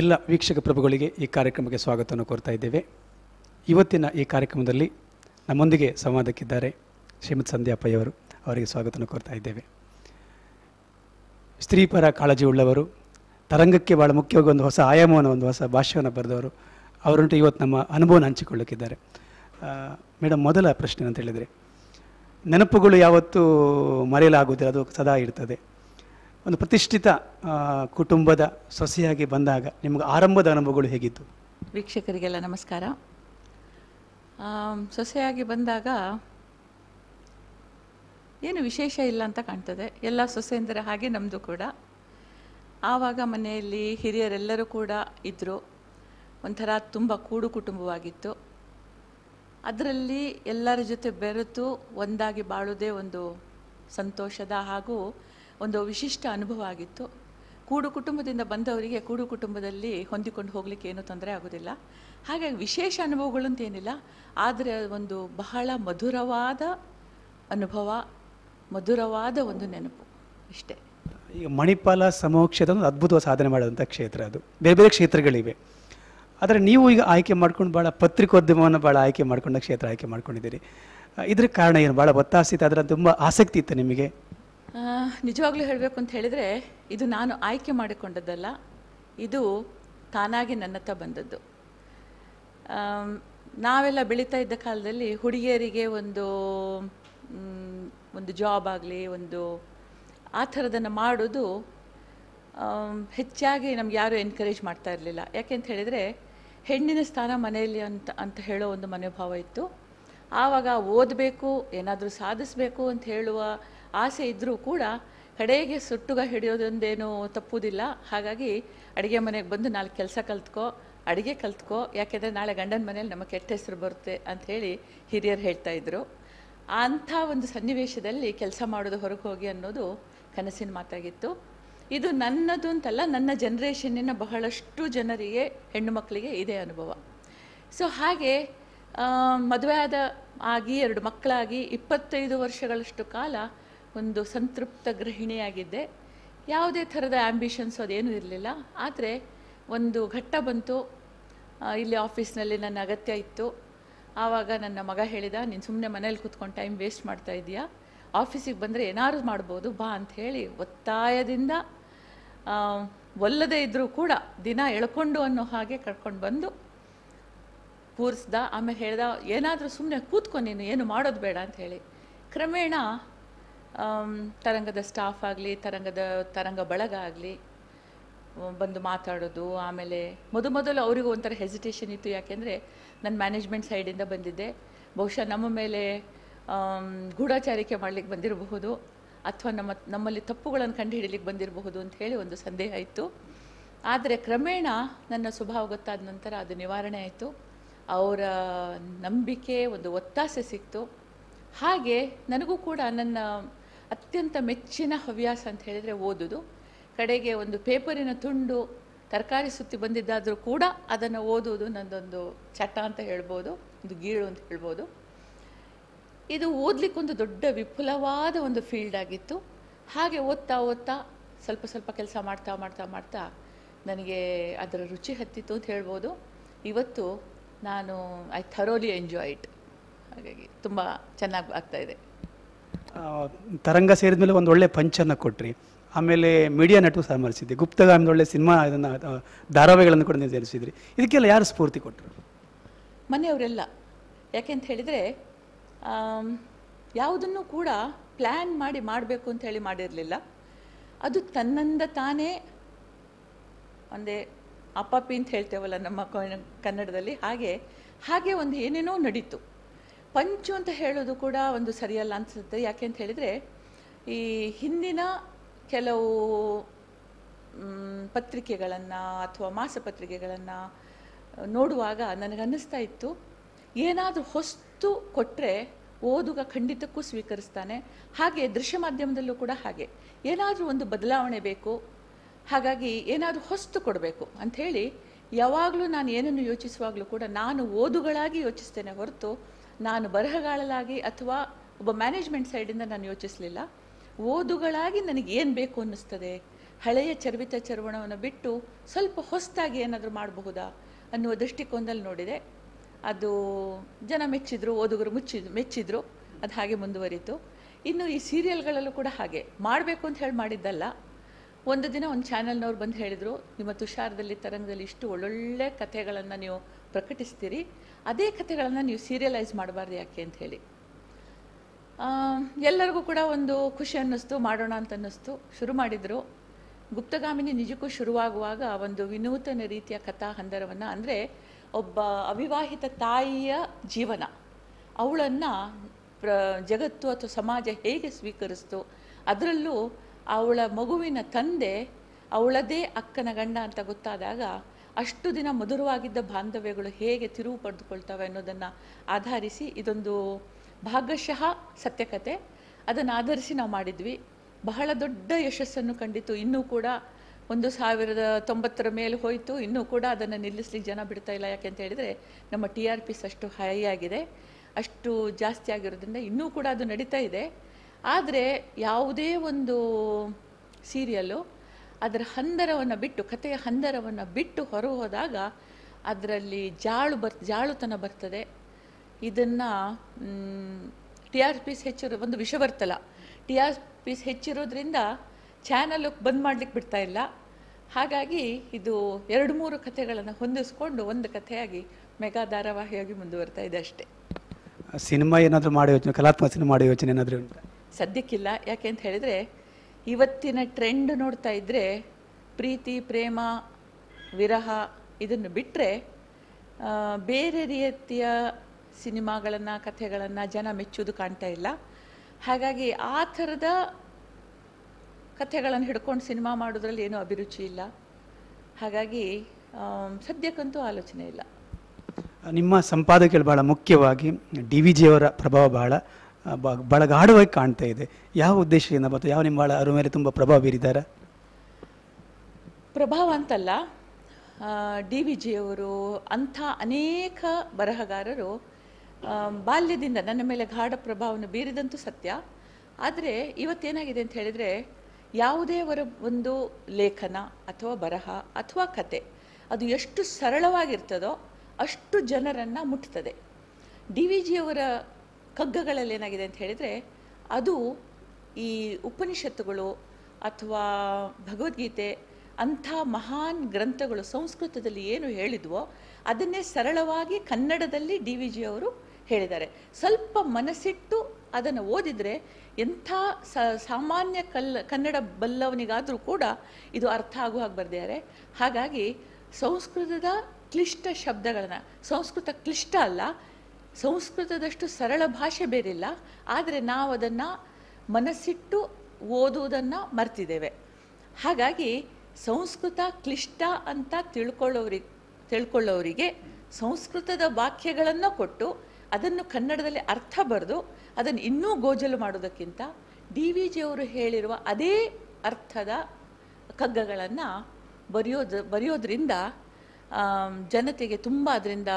ಎಲ್ಲ ವೀಕ್ಷಕ ಪ್ರಭುಗಳಿಗೆ ಈ ಕಾರ್ಯಕ್ರಮಕ್ಕೆ ಸ್ವಾಗತವನ್ನು ಕೋರ್ತಾ ಇದ್ದೇವೆ. ಇವತ್ತಿನ ಈ ಕಾರ್ಯಕ್ರಮದಲ್ಲಿ ನಮ್ಮೊಂದಿಗೆ ಸಂವಾದಕ್ಕಿದ್ದಾರೆ ಶ್ರೀಮತಿ ಸಂಧ್ಯಾಪಯ್ಯವರು ಅವರಿಗೆ ಸ್ವಾಗತವನ್ನು ಕೋರ್ತಾ ಇದ್ದೇವೆ. ಸ್ತ್ರೀಪರ ಕಾಳಜಿ ಉಳ್ಳವರು, ತರಂಗಕ್ಕೆ ಭಾಳ ಮುಖ್ಯವಾಗಿ ಒಂದು ಹೊಸ ಆಯಾಮವನ್ನು, ಒಂದು ಹೊಸ ಭಾಷ್ಯವನ್ನು ಬರೆದವರು ಅವರಂಟು ಇವತ್ತು ನಮ್ಮ ಅನುಭವನ ಹಂಚಿಕೊಳ್ಳಕ್ಕಿದ್ದಾರೆ ಮೇಡಮ್ ಮೊದಲ ಪ್ರಶ್ನೆ ಅಂತ ಹೇಳಿದರೆ, ನೆನಪುಗಳು ಯಾವತ್ತೂ ಮರೆಯಲಾಗುವುದಿಲ್ಲ, ಅದು ಸದಾ ಇರ್ತದೆ. ಒಂದು ಪ್ರತಿಷ್ಠಿತ ಕುಟುಂಬದ ಸೊಸೆಯಾಗಿ ಬಂದಾಗ ನಿಮಗೆ ಆರಂಭದ ಅನುಭವಗಳು ಹೇಗಿತ್ತು? ವೀಕ್ಷಕರಿಗೆಲ್ಲ ನಮಸ್ಕಾರ. ಸೊಸೆಯಾಗಿ ಬಂದಾಗ ಏನು ವಿಶೇಷ ಇಲ್ಲ ಅಂತ ಕಾಣ್ತದೆ. ಎಲ್ಲ ಸೊಸೆಯಂದರೆ ಹಾಗೆ ನಮ್ಮದು ಕೂಡ. ಆವಾಗ ಮನೆಯಲ್ಲಿ ಹಿರಿಯರೆಲ್ಲರೂ ಕೂಡ ಇದ್ದರು ಒಂಥರ ತುಂಬ ಕೂಡು ಕುಟುಂಬವಾಗಿತ್ತು. ಅದರಲ್ಲಿ ಎಲ್ಲರ ಜೊತೆ ಬೆರೆತು ಒಂದಾಗಿ ಬಾಳುವುದೇ ಒಂದು ಸಂತೋಷದ ಹಾಗೂ ಒಂದು ವಿಶಿಷ್ಟ ಅನುಭವ ಆಗಿತ್ತು. ಕೂಡು ಕುಟುಂಬದಿಂದ ಬಂದವರಿಗೆ ಕೂಡು ಕುಟುಂಬದಲ್ಲಿ ಹೊಂದಿಕೊಂಡು ಹೋಗಲಿಕ್ಕೆ ಏನೂ ತೊಂದರೆ ಆಗೋದಿಲ್ಲ. ಹಾಗಾಗಿ ವಿಶೇಷ ಅನುಭವಗಳು ಅಂತ ಏನಿಲ್ಲ. ಆದರೆ ಒಂದು ಬಹಳ ಮಧುರವಾದ ಅನುಭವ, ಮಧುರವಾದ ಒಂದು ನೆನಪು ಇಷ್ಟೇ ಈಗ ಮಣಿಪಾಲ ಸಮೋಕ್ಷದ ಒಂದು ಅದ್ಭುತವಾದ ಸಾಧನೆ ಮಾಡಿದಂಥ ಕ್ಷೇತ್ರ ಅದು. ಬೇರೆ ಬೇರೆ ಕ್ಷೇತ್ರಗಳಿವೆ. ಆದರೆ ನೀವು ಈಗ ಆಯ್ಕೆ ಮಾಡ್ಕೊಂಡು ಭಾಳ ಪತ್ರಿಕೋದ್ಯಮವನ್ನು ಭಾಳ ಆಯ್ಕೆ ಮಾಡ್ಕೊಂಡ ಕ್ಷೇತ್ರ ಆಯ್ಕೆ ಮಾಡ್ಕೊಂಡಿದ್ದೀರಿ. ಇದ್ರ ಕಾರಣ ಏನು? ಭಾಳ ಒತ್ತಾಸಿತ್ತು ಅದರ ತುಂಬ ಆಸಕ್ತಿ ಇತ್ತು ನಿಮಗೆ. ನಿಜವಾಗ್ಲೂ ಹೇಳಬೇಕು ಅಂತ ಹೇಳಿದರೆ, ಇದು ನಾನು ಆಯ್ಕೆ ಮಾಡಿಕೊಂಡದ್ದಲ್ಲ, ಇದು ತಾನಾಗಿ ನನ್ನತ್ತ ಬಂದದ್ದು. ನಾವೆಲ್ಲ ಬೆಳೀತಾ ಇದ್ದ ಕಾಲದಲ್ಲಿ ಹುಡುಗಿಯರಿಗೆ ಒಂದು ಒಂದು ಜಾಬ್ ಆಗಲಿ, ಒಂದು ಆ ಥರದನ್ನು ಮಾಡೋದು ಹೆಚ್ಚಾಗಿ ನಮ್ಗೆ ಯಾರೂ ಎನ್ಕರೇಜ್ ಮಾಡ್ತಾ ಇರಲಿಲ್ಲ. ಯಾಕೆಂತ ಹೇಳಿದರೆ, ಹೆಣ್ಣಿನ ಸ್ಥಾನ ಮನೆಯಲ್ಲಿ ಅಂತ ಅಂತ ಹೇಳೋ ಒಂದು ಮನೋಭಾವ ಇತ್ತು. ಆವಾಗ ಓದಬೇಕು, ಏನಾದರೂ ಸಾಧಿಸಬೇಕು ಅಂತ ಹೇಳುವ ಆಸೆ ಇದ್ದರೂ ಕೂಡ ಕಡೆಗೆ ಸುಟ್ಟುಗ ಹಿಡಿಯೋದೊಂದೇನು ತಪ್ಪುವುದಿಲ್ಲ ಹಾಗಾಗಿ ಅಡುಗೆ ಮನೆಗೆ ಬಂದು ನಾಲ್ಕು ಕೆಲಸ ಕಲ್ತ್ಕೋ, ಅಡುಗೆ ಕಲ್ತ್ಕೋ, ಯಾಕೆಂದರೆ ನಾಳೆ ಗಂಡನ ಮನೇಲಿ ನಮ್ಮ ಕೆಟ್ಟ ಹೆಸರು ಬರುತ್ತೆ ಅಂತ ಹೇಳಿ ಹಿರಿಯರು ಇದ್ದರು ಅಂಥ ಒಂದು ಸನ್ನಿವೇಶದಲ್ಲಿ ಕೆಲಸ ಮಾಡೋದು ಹೊರಗೆ ಹೋಗಿ ಅನ್ನೋದು ಕನಸಿನ ಮಾತಾಗಿತ್ತು ಇದು ನನ್ನದು ಅಂತಲ್ಲ, ನನ್ನ ಜನ್ರೇಷನ್ನಿನ ಬಹಳಷ್ಟು ಜನರಿಗೆ, ಹೆಣ್ಣು ಮಕ್ಕಳಿಗೆ ಇದೇ ಅನುಭವ. ಸೊ ಹಾಗೆ ಮದುವೆ ಆದ ಆಗಿ, ಎರಡು ಮಕ್ಕಳಾಗಿ ಇಪ್ಪತ್ತೈದು ವರ್ಷಗಳಷ್ಟು ಕಾಲ ಒಂದು ಸಂತೃಪ್ತ ಗೃಹಿಣಿಯಾಗಿದ್ದೆ. ಯಾವುದೇ ಥರದ ಆ್ಯಂಬಿಷನ್ಸ್ ಅದೇನೂ ಇರಲಿಲ್ಲ. ಆದರೆ ಒಂದು ಘಟ್ಟ ಬಂತು. ಇಲ್ಲಿ ಆಫೀಸ್ನಲ್ಲಿ ನನ್ನ ಅಗತ್ಯ ಇತ್ತು. ಆವಾಗ ನನ್ನ ಮಗ ಹೇಳಿದ, ನೀನು ಸುಮ್ಮನೆ ಮನೇಲಿ ಕೂತ್ಕೊಂಡು ಟೈಮ್ ವೇಸ್ಟ್ ಮಾಡ್ತಾ ಇದೀಯಾ ಆಫೀಸಿಗೆ ಬಂದರೆ ಏನಾರು ಮಾಡ್ಬೋದು, ಬಾ ಅಂತ ಹೇಳಿ ಒತ್ತಾಯದಿಂದ ಒಲ್ಲದೇ ಇದ್ದರೂ ಕೂಡ ದಿನ ಎಳ್ಕೊಂಡು ಅನ್ನೋ ಹಾಗೆ ಕರ್ಕೊಂಡು ಬಂದು ಕೂರಿಸ್ದ. ಆಮೇಲೆ ಹೇಳ್ದ, ಏನಾದರೂ ಸುಮ್ಮನೆ ಕೂತ್ಕೊ ನೀನು, ಏನು ಮಾಡೋದು ಬೇಡ ಅಂತ ಹೇಳಿ. ಕ್ರಮೇಣ ತರಂಗದ ಸ್ಟಾಫ್ ಆಗಲಿ, ತರಂಗದ, ತರಂಗ ಬಳಗ ಆಗಲಿ ಬಂದು ಮಾತಾಡೋದು, ಆಮೇಲೆ ಮೊದಲು ಮೊದಲು ಅವರಿಗೂ ಒಂಥರ ಹೆಸಿಟೇಷನ್ ಇತ್ತು. ಯಾಕೆಂದರೆ ನನ್ನ ಮ್ಯಾನೇಜ್ಮೆಂಟ್ ಸೈಡಿಂದ ಬಂದಿದ್ದೆ. ಬಹುಶಃ ನಮ್ಮ ಮೇಲೆ ಗೂಢಾಚಾರಿಕೆ ಮಾಡಲಿಕ್ಕೆ ಬಂದಿರಬಹುದು, ಅಥವಾ ನಮ್ಮ, ನಮ್ಮಲ್ಲಿ ತಪ್ಪುಗಳನ್ನು ಕಂಡುಹಿಡಲಿಕ್ಕೆ ಬಂದಿರಬಹುದು ಅಂತ ಹೇಳಿ ಒಂದು ಸಂದೇಹ ಇತ್ತು. ಆದರೆ ಕ್ರಮೇಣ ನನ್ನ ಸ್ವಭಾವ ಗೊತ್ತಾದ ನಂತರ ಅದು ನಿವಾರಣೆ ಆಯಿತು. ಅವರ ನಂಬಿಕೆ, ಒಂದು ಒತ್ತಾಸೆ ಸಿಕ್ತು. ಹಾಗೆ ನನಗೂ ಕೂಡ ನನ್ನ ಅತ್ಯಂತ ಮೆಚ್ಚಿನ ಹವ್ಯಾಸ ಅಂತ ಹೇಳಿದರೆ ಓದೋದು. ಕಡೆಗೆ ಒಂದು ಪೇಪರಿನ ತುಂಡು ತರಕಾರಿ ಸುತ್ತಿ ಬಂದಿದ್ದಾದರೂ ಕೂಡ ಅದನ್ನು ಓದುವುದು ನಂದೊಂದು ಚಟ ಅಂತ ಹೇಳ್ಬೋದು ಒಂದು ಗೀಳು ಅಂತ ಹೇಳ್ಬೋದು. ಇದು ಓದಲಿಕ್ಕೊಂದು ದೊಡ್ಡ ವಿಪುಲವಾದ ಒಂದು ಫೀಲ್ಡ್ ಆಗಿತ್ತು. ಹಾಗೆ ಓದ್ತಾ ಓದ್ತಾ ಸ್ವಲ್ಪ ಸ್ವಲ್ಪ ಕೆಲಸ ಮಾಡ್ತಾ ಮಾಡ್ತಾ ಮಾಡ್ತಾ ನನಗೆ ಅದರ ರುಚಿ ಹತ್ತಿತ್ತು ಅಂತ ಹೇಳ್ಬೋದು. ಇವತ್ತು ನಾನು ಐ ಥರೋಲಿ ಎಂಜಾಯ್ ಇಟ್ ಹಾಗಾಗಿ ತುಂಬ ಚೆನ್ನಾಗಿ ಆಗ್ತಾ ಇದೆ. ಆ, ತರಂಗ ಸೇರಿದ ಮೇಲೆ ಒಂದು ಒಳ್ಳೆ ಪಂಚನ್ನು ಕೊಟ್ರಿ. ಆಮೇಲೆ ಮೀಡಿಯಾ ನಟು ಸಾಮರ್ಸಿದ್ದೆ ಗುಪ್ತಗಾಮಿನ ಒಳ್ಳೆ ಸಿನಿಮಾ ಇದನ್ನು ಧಾರಾವಾಹಿಗಳನ್ನು ಕೂಡ ಸೇರಿಸಿದ್ರಿ. ಇದಕ್ಕೆಲ್ಲ ಯಾರು ಸ್ಫೂರ್ತಿ ಕೊಟ್ಟರು ಮನೆಯವರೆಲ್ಲ. ಯಾಕೆಂತ ಹೇಳಿದರೆ ಯಾವುದನ್ನು ಕೂಡ ಪ್ಲ್ಯಾನ್ ಮಾಡಿ ಮಾಡಬೇಕು ಅಂತ ಹೇಳಿ ಮಾಡಿರಲಿಲ್ಲ. ಅದು ತನ್ನಿಂದ ತಾನೇ ಒಂದೇ ಅಪ್ಪಪ್ಪಿ ಅಂತ ಹೇಳ್ತೇವಲ್ಲ ನಮ್ಮ ಕನ್ನಡದಲ್ಲಿ. ಹಾಗೆ ಹಾಗೆ ಒಂದು ಏನೇನೋ ನಡೀತು. ಪಂಚು ಅಂತ ಹೇಳೋದು ಕೂಡ ಒಂದು ಸರಿಯಲ್ಲ ಅನಿಸುತ್ತೆ. ಯಾಕೆ ಅಂತ ಹೇಳಿದರೆ, ಈ ಹಿಂದಿನ ಕೆಲವು ಪತ್ರಿಕೆಗಳನ್ನು ಅಥವಾ ಮಾಸಪತ್ರಿಕೆಗಳನ್ನು ನೋಡುವಾಗ ನನಗನ್ನಿಸ್ತಾ ಇತ್ತು, ಏನಾದರೂ ಹೊಸ್ತು ಕೊಟ್ಟರೆ ಓದುಗ ಖಂಡಿತಕ್ಕೂ ಸ್ವೀಕರಿಸ್ತಾನೆ. ಹಾಗೆ ದೃಶ್ಯ ಮಾಧ್ಯಮದಲ್ಲೂ ಕೂಡ ಹಾಗೆ. ಏನಾದರೂ ಒಂದು ಬದಲಾವಣೆ ಬೇಕು, ಹಾಗಾಗಿ ಏನಾದರೂ ಹೊಸ್ತು ಕೊಡಬೇಕು ಅಂಥೇಳಿ ಯಾವಾಗಲೂ ನಾನು ಏನನ್ನು ಯೋಚಿಸುವಾಗಲೂ ಕೂಡ ನಾನು ಓದುಗಳಾಗಿ ಯೋಚಿಸ್ತೇನೆ ಹೊರತು ನಾನು ಬರಹಗಾಳಲಾಗಿ ಅಥವಾ ಒಬ್ಬ ಮ್ಯಾನೇಜ್ಮೆಂಟ್ ಸೈಡಿಂದ ನಾನು ಯೋಚಿಸಲಿಲ್ಲ. ಓದುಗಳಾಗಿ ನನಗೆ ಏನು ಬೇಕು ಅನ್ನಿಸ್ತದೆ? ಹಳೆಯ ಚರ್ವಿತ ಚರ್ವಣವನ್ನು ಬಿಟ್ಟು ಸ್ವಲ್ಪ ಹೊಸದಾಗಿ ಏನಾದರೂ ಮಾಡಬಹುದಾ ಅನ್ನುವ ದೃಷ್ಟಿಕೋನದಲ್ಲಿ ನೋಡಿದೆ. ಅದು ಜನ ಮೆಚ್ಚಿದ್ರು, ಓದುಗರು ಮುಚ್ಚಿದ್ರು ಮೆಚ್ಚಿದ್ರು, ಅದು ಹಾಗೆ ಮುಂದುವರಿತು. ಇನ್ನು ಈ ಸೀರಿಯಲ್ಗಳಲ್ಲೂ ಕೂಡ ಹಾಗೆ. ಮಾಡಬೇಕು ಅಂತ ಹೇಳಿ ಮಾಡಿದ್ದಲ್ಲ. ಒಂದು ದಿನ ಒಂದು ಚಾನೆಲ್ನವ್ರು ಬಂದು ಹೇಳಿದರು, ನಿಮ್ಮ ತುಷಾರದಲ್ಲಿ ತರಂಗದಲ್ಲಿ ಇಷ್ಟು ಒಳ್ಳೊಳ್ಳೆ ಕಥೆಗಳನ್ನು ನೀವು ಪ್ರಕಟಿಸ್ತೀರಿ. ಅದೇ ಕಥೆಗಳನ್ನು ನೀವು ಸೀರಿಯಲೈಸ್ ಮಾಡಬಾರ್ದು ಯಾಕೆ ಅಂತ ಹೇಳಿ. ಎಲ್ಲರಿಗೂ ಕೂಡ ಒಂದು ಖುಷಿ ಅನ್ನಿಸ್ತು, ಮಾಡೋಣ ಅಂತ ಅನ್ನಿಸ್ತು. ಶುರು ಮಾಡಿದರು. ಗುಪ್ತಗಾಮಿನಿ ನಿಜಕ್ಕೂ ಶುರುವಾಗುವಾಗ ಒಂದು ವಿನೂತನ ರೀತಿಯ ಕಥಾ ಹಂದರವನ್ನು ಅಂದರೆ ಒಬ್ಬ ಅವಿವಾಹಿತ ತಾಯಿಯ ಜೀವನ. ಅವಳನ್ನು ಪ್ರ, ಜಗತ್ತು ಅಥವಾ ಸಮಾಜ ಹೇಗೆ ಸ್ವೀಕರಿಸ್ತು, ಅದರಲ್ಲೂ ಅವಳ ಮಗುವಿನ ತಂದೆ ಅವಳದೇ ಅಕ್ಕನ ಗಂಡ ಅಂತ ಗೊತ್ತಾದಾಗ ಅಷ್ಟು ದಿನ ಮಧುರವಾಗಿದ್ದ ಬಾಂಧವ್ಯಗಳು ಹೇಗೆ ತಿರುವು ಪಡೆದುಕೊಳ್ತವೆ ಅನ್ನೋದನ್ನು ಆಧರಿಸಿ ಇದೊಂದು ಭಾಗಶಃ ಸತ್ಯಕತೆ. ಅದನ್ನು ಆಧರಿಸಿ ನಾವು ಮಾಡಿದ್ವಿ. ಬಹಳ ದೊಡ್ಡ ಯಶಸ್ಸನ್ನು ಕಂಡಿತು. ಇನ್ನೂ ಕೂಡ ಒಂದು ಸಾವಿರದ ತೊಂಬತ್ತರ ಮೇಲೆ ಹೋಯಿತು. ಇನ್ನೂ ಕೂಡ ಅದನ್ನು ನಿಲ್ಲಿಸ್ಲಿಕ್ಕೆ ಜನ ಬಿಡ್ತಾ ಇಲ್ಲ. ಯಾಕೆ ಅಂತ ಹೇಳಿದರೆ ನಮ್ಮ ಟಿ ಆರ್ ಪಿಸ್ ಅಷ್ಟು ಹೈ ಆಗಿದೆ. ಅಷ್ಟು ಜಾಸ್ತಿ ಆಗಿರೋದ್ರಿಂದ ಇನ್ನೂ ಕೂಡ ಅದು ನಡೀತಾ ಇದೆ. ಆದರೆ ಯಾವುದೇ ಒಂದು ಸೀರಿಯಲ್ಲು ಅದರ ಹಂದರವನ್ನು ಬಿಟ್ಟು ಕಥೆಯ ಹಂದರವನ್ನು ಬಿಟ್ಟು ಹೊರ ಹೋದಾಗ ಅದರಲ್ಲಿ ಜಾಳು ಬರ್ ಜಾಳುತನ ಬರ್ತದೆ. ಇದನ್ನು ಟಿ ಆರ್ ಪಿಸ್ ಹೆಚ್ಚಿರೋ ಒಂದು ವಿಷ ಬರ್ತಲ್ಲ. ಟಿ ಆರ್ ಪಿಸ್ ಹೆಚ್ಚಿರೋದ್ರಿಂದ ಚಾನಲ್ ಬಂದ್ ಮಾಡ್ಲಿಕ್ಕೆ ಬಿಡ್ತಾ ಇಲ್ಲ. ಹಾಗಾಗಿ ಇದು ಎರಡು ಮೂರು ಕಥೆಗಳನ್ನು ಹೊಂದಿಸ್ಕೊಂಡು ಒಂದು ಕಥೆಯಾಗಿ ಮೆಗಾ ಧಾರಾವಾಹಿಯಾಗಿ ಮುಂದುವರ್ತಾ ಇದೆ ಅಷ್ಟೇ. ಸಿನಿಮಾ ಏನಾದರೂ ಮಾಡೋ ಯೋಚನೆ ಕಲಾತ್ಮಕ ಸಿನಿಮಾ ಮಾಡೋ ಯೋಚನೆ ಏನಾದರೂ ಸದ್ಯಕ್ಕಿಲ್ಲ. ಯಾಕೆ ಅಂತ ಹೇಳಿದರೆ ಇವತ್ತಿನ ಟ್ರೆಂಡ್ ನೋಡ್ತಾ ಇದ್ದರೆ ಪ್ರೀತಿ, ಪ್ರೇಮ, ವಿರಹ ಇದನ್ನು ಬಿಟ್ಟರೆ ಬೇರೆ ರೀತಿಯ ಸಿನಿಮಾಗಳನ್ನು, ಕಥೆಗಳನ್ನು ಜನ ಮೆಚ್ಚುವುದು ಕಾಣ್ತಾ ಇಲ್ಲ. ಹಾಗಾಗಿ ಆ ಥರದ ಕಥೆಗಳನ್ನು ಹಿಡ್ಕೊಂಡು ಸಿನಿಮಾ ಮಾಡೋದ್ರಲ್ಲಿ ಏನೂ ಅಭಿರುಚಿ ಇಲ್ಲ. ಹಾಗಾಗಿ ಸದ್ಯಕ್ಕಂತೂ ಆಲೋಚನೆ ಇಲ್ಲ. ನಿಮ್ಮ ಸಂಪಾದಕರು ಭಾಳ ಮುಖ್ಯವಾಗಿ ಡಿ ವಿ ಜಿಯವರ ಪ್ರಭಾವ ಬಹಳ. ಆ, ಬ- ಬಹಳ ಕಾಣ್ತಾ ಇದೆ. ಯಾವ ಉದ್ದೇಶದಿಂದ ಮತ್ತು ಯಾವ ನಿಮ್ಮ ಅರು ಮೇಲೆ ತುಂಬ ಪ್ರಭಾವ ಬೀರಿದ್ದಾರೆ ಪ್ರಭಾವ ಅಂತಲ್ಲ ಡಿ ವಿ ಜಿಯವರು ಅಂಥ ಅನೇಕ ಬರಹಗಾರರು ಬಾಲ್ಯದಿಂದ ನನ್ನ ಮೇಲೆ ಗಾಢ ಪ್ರಭಾವವನ್ನು ಬೀರಿದಂತೂ ಸತ್ಯ. ಆದರೆ ಇವತ್ತೇನಾಗಿದೆ ಅಂತ ಹೇಳಿದರೆ ಯಾವುದೇ ಅವರ ಒಂದು ಲೇಖನ ಅಥವಾ ಬರಹ ಅಥವಾ ಕತೆ ಅದು ಎಷ್ಟು ಸರಳವಾಗಿರ್ತದೋ ಅಷ್ಟು ಜನರನ್ನು ಮುಟ್ತದೆ. ಡಿ ವಿ ಜಿಯವರ ಕಗ್ಗಗಳಲ್ಲಿ ಏನಾಗಿದೆ ಅಂತ ಹೇಳಿದರೆ, ಅದು ಈ ಉಪನಿಷತ್ತುಗಳು ಅಥವಾ ಭಗವದ್ಗೀತೆ ಅಂಥ ಮಹಾನ್ ಗ್ರಂಥಗಳು ಸಂಸ್ಕೃತದಲ್ಲಿ ಏನು ಹೇಳಿದ್ವೋ, ಅದನ್ನೇ ಸರಳವಾಗಿ ಕನ್ನಡದಲ್ಲಿ ಡಿ ವಿ ಜಿ ಅವರು ಹೇಳಿದ್ದಾರೆ. ಸ್ವಲ್ಪ ಮನಸ್ಸಿಟ್ಟು ಅದನ್ನು ಓದಿದರೆ ಎಂಥ ಸಾಮಾನ್ಯ ಕಲ್, ಕನ್ನಡ ಬಲ್ಲವನಿಗಾದರೂ ಕೂಡ ಇದು ಅರ್ಥ ಆಗುವ ಹಾಗೆ ಬರೆದಿದ್ದಾರೆ ಹಾಗಾಗಿ ಸಂಸ್ಕೃತದ ಕ್ಲಿಷ್ಟ ಶಬ್ದಗಳನ್ನು, ಸಂಸ್ಕೃತ ಕ್ಲಿಷ್ಟ ಅಲ್ಲ ಸಂಸ್ಕೃತದಷ್ಟು ಸರಳ ಭಾಷೆ ಬೇರಿಲ್ಲ, ಆದರೆ ನಾವು ಅದನ್ನು ಮನಸ್ಸಿಟ್ಟು ಓದುವುದನ್ನು ಮರ್ತಿದ್ದೇವೆ. ಹಾಗಾಗಿ ಸಂಸ್ಕೃತ ಕ್ಲಿಷ್ಟ ಅಂತ ತಿಳ್ಕೊಳ್ಳೋರಿಗೆ ತಿಳ್ಕೊಳ್ಳೋರಿಗೆ ಸಂಸ್ಕೃತದ ವಾಕ್ಯಗಳನ್ನು ಕೊಟ್ಟು ಅದನ್ನು ಕನ್ನಡದಲ್ಲಿ ಅರ್ಥ ಬರೆದು ಅದನ್ನು ಇನ್ನೂ ಗೋಜಲು ಮಾಡೋದಕ್ಕಿಂತ ಡಿ ವಿ ಜಿಯವರು ಹೇಳಿರುವ ಅದೇ ಅರ್ಥದ ಕಗ್ಗಗಳನ್ನು ಬರೆಯೋದು, ಬರೆಯೋದ್ರಿಂದ ಜನತೆಗೆ ತುಂಬ ಅದರಿಂದ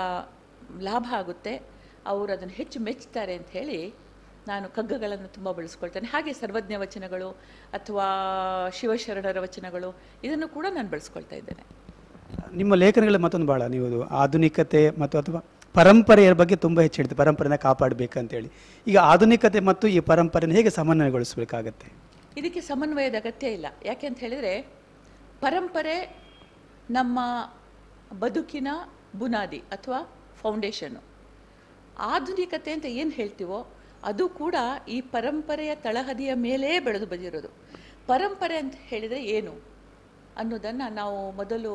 ಲಾಭ ಆಗುತ್ತೆ. ಅವರು ಅದನ್ನು ಹೆಚ್ಚು ಮೆಚ್ಚುತ್ತಾರೆ ಅಂತ ಹೇಳಿ ನಾನು ಕಗ್ಗಗಳನ್ನು ತುಂಬ ಬಳಸ್ಕೊಳ್ತೇನೆ. ಹಾಗೆ ಸರ್ವಜ್ಞ ವಚನಗಳು ಅಥವಾ ಶಿವಶರಣರ ವಚನಗಳು ಇದನ್ನು ಕೂಡ ನಾನು ಬಳಸ್ಕೊಳ್ತಾ ಇದ್ದೇನೆ. ನಿಮ್ಮ ಲೇಖನಗಳ ಮತ್ತೊಂದು ಭಾಳ ನೀವು ಅದು ಆಧುನಿಕತೆ ಮತ್ತು ಅಥವಾ ಪರಂಪರೆಯ ಬಗ್ಗೆ ತುಂಬ ಹೆಚ್ಚು ಹೇಳ್ತೀವಿ ಪರಂಪರೆನ ಕಾಪಾಡಬೇಕಂತೇಳಿ. ಈಗ ಆಧುನಿಕತೆ ಮತ್ತು ಈ ಪರಂಪರೆನ ಹೇಗೆ ಸಮನ್ವಯಗೊಳಿಸಬೇಕಾಗತ್ತೆ? ಇದಕ್ಕೆ ಸಮನ್ವಯದ ಅಗತ್ಯ ಇಲ್ಲ. ಯಾಕೆ ಅಂತ ಹೇಳಿದರೆ ಪರಂಪರೆ ನಮ್ಮ ಬದುಕಿನ ಬುನಾದಿ ಅಥವಾ ಫೌಂಡೇಶನ್ನು ಆಧುನಿಕತೆ ಅಂತ ಏನು ಹೇಳ್ತೀವೋ ಅದು ಕೂಡ ಈ ಪರಂಪರೆಯ ತಳಹದಿಯ ಮೇಲೇ ಬೆಳೆದು ಬಂದಿರೋದು. ಪರಂಪರೆ ಅಂತ ಹೇಳಿದರೆ ಏನು ಅನ್ನೋದನ್ನು ನಾವು ಮೊದಲು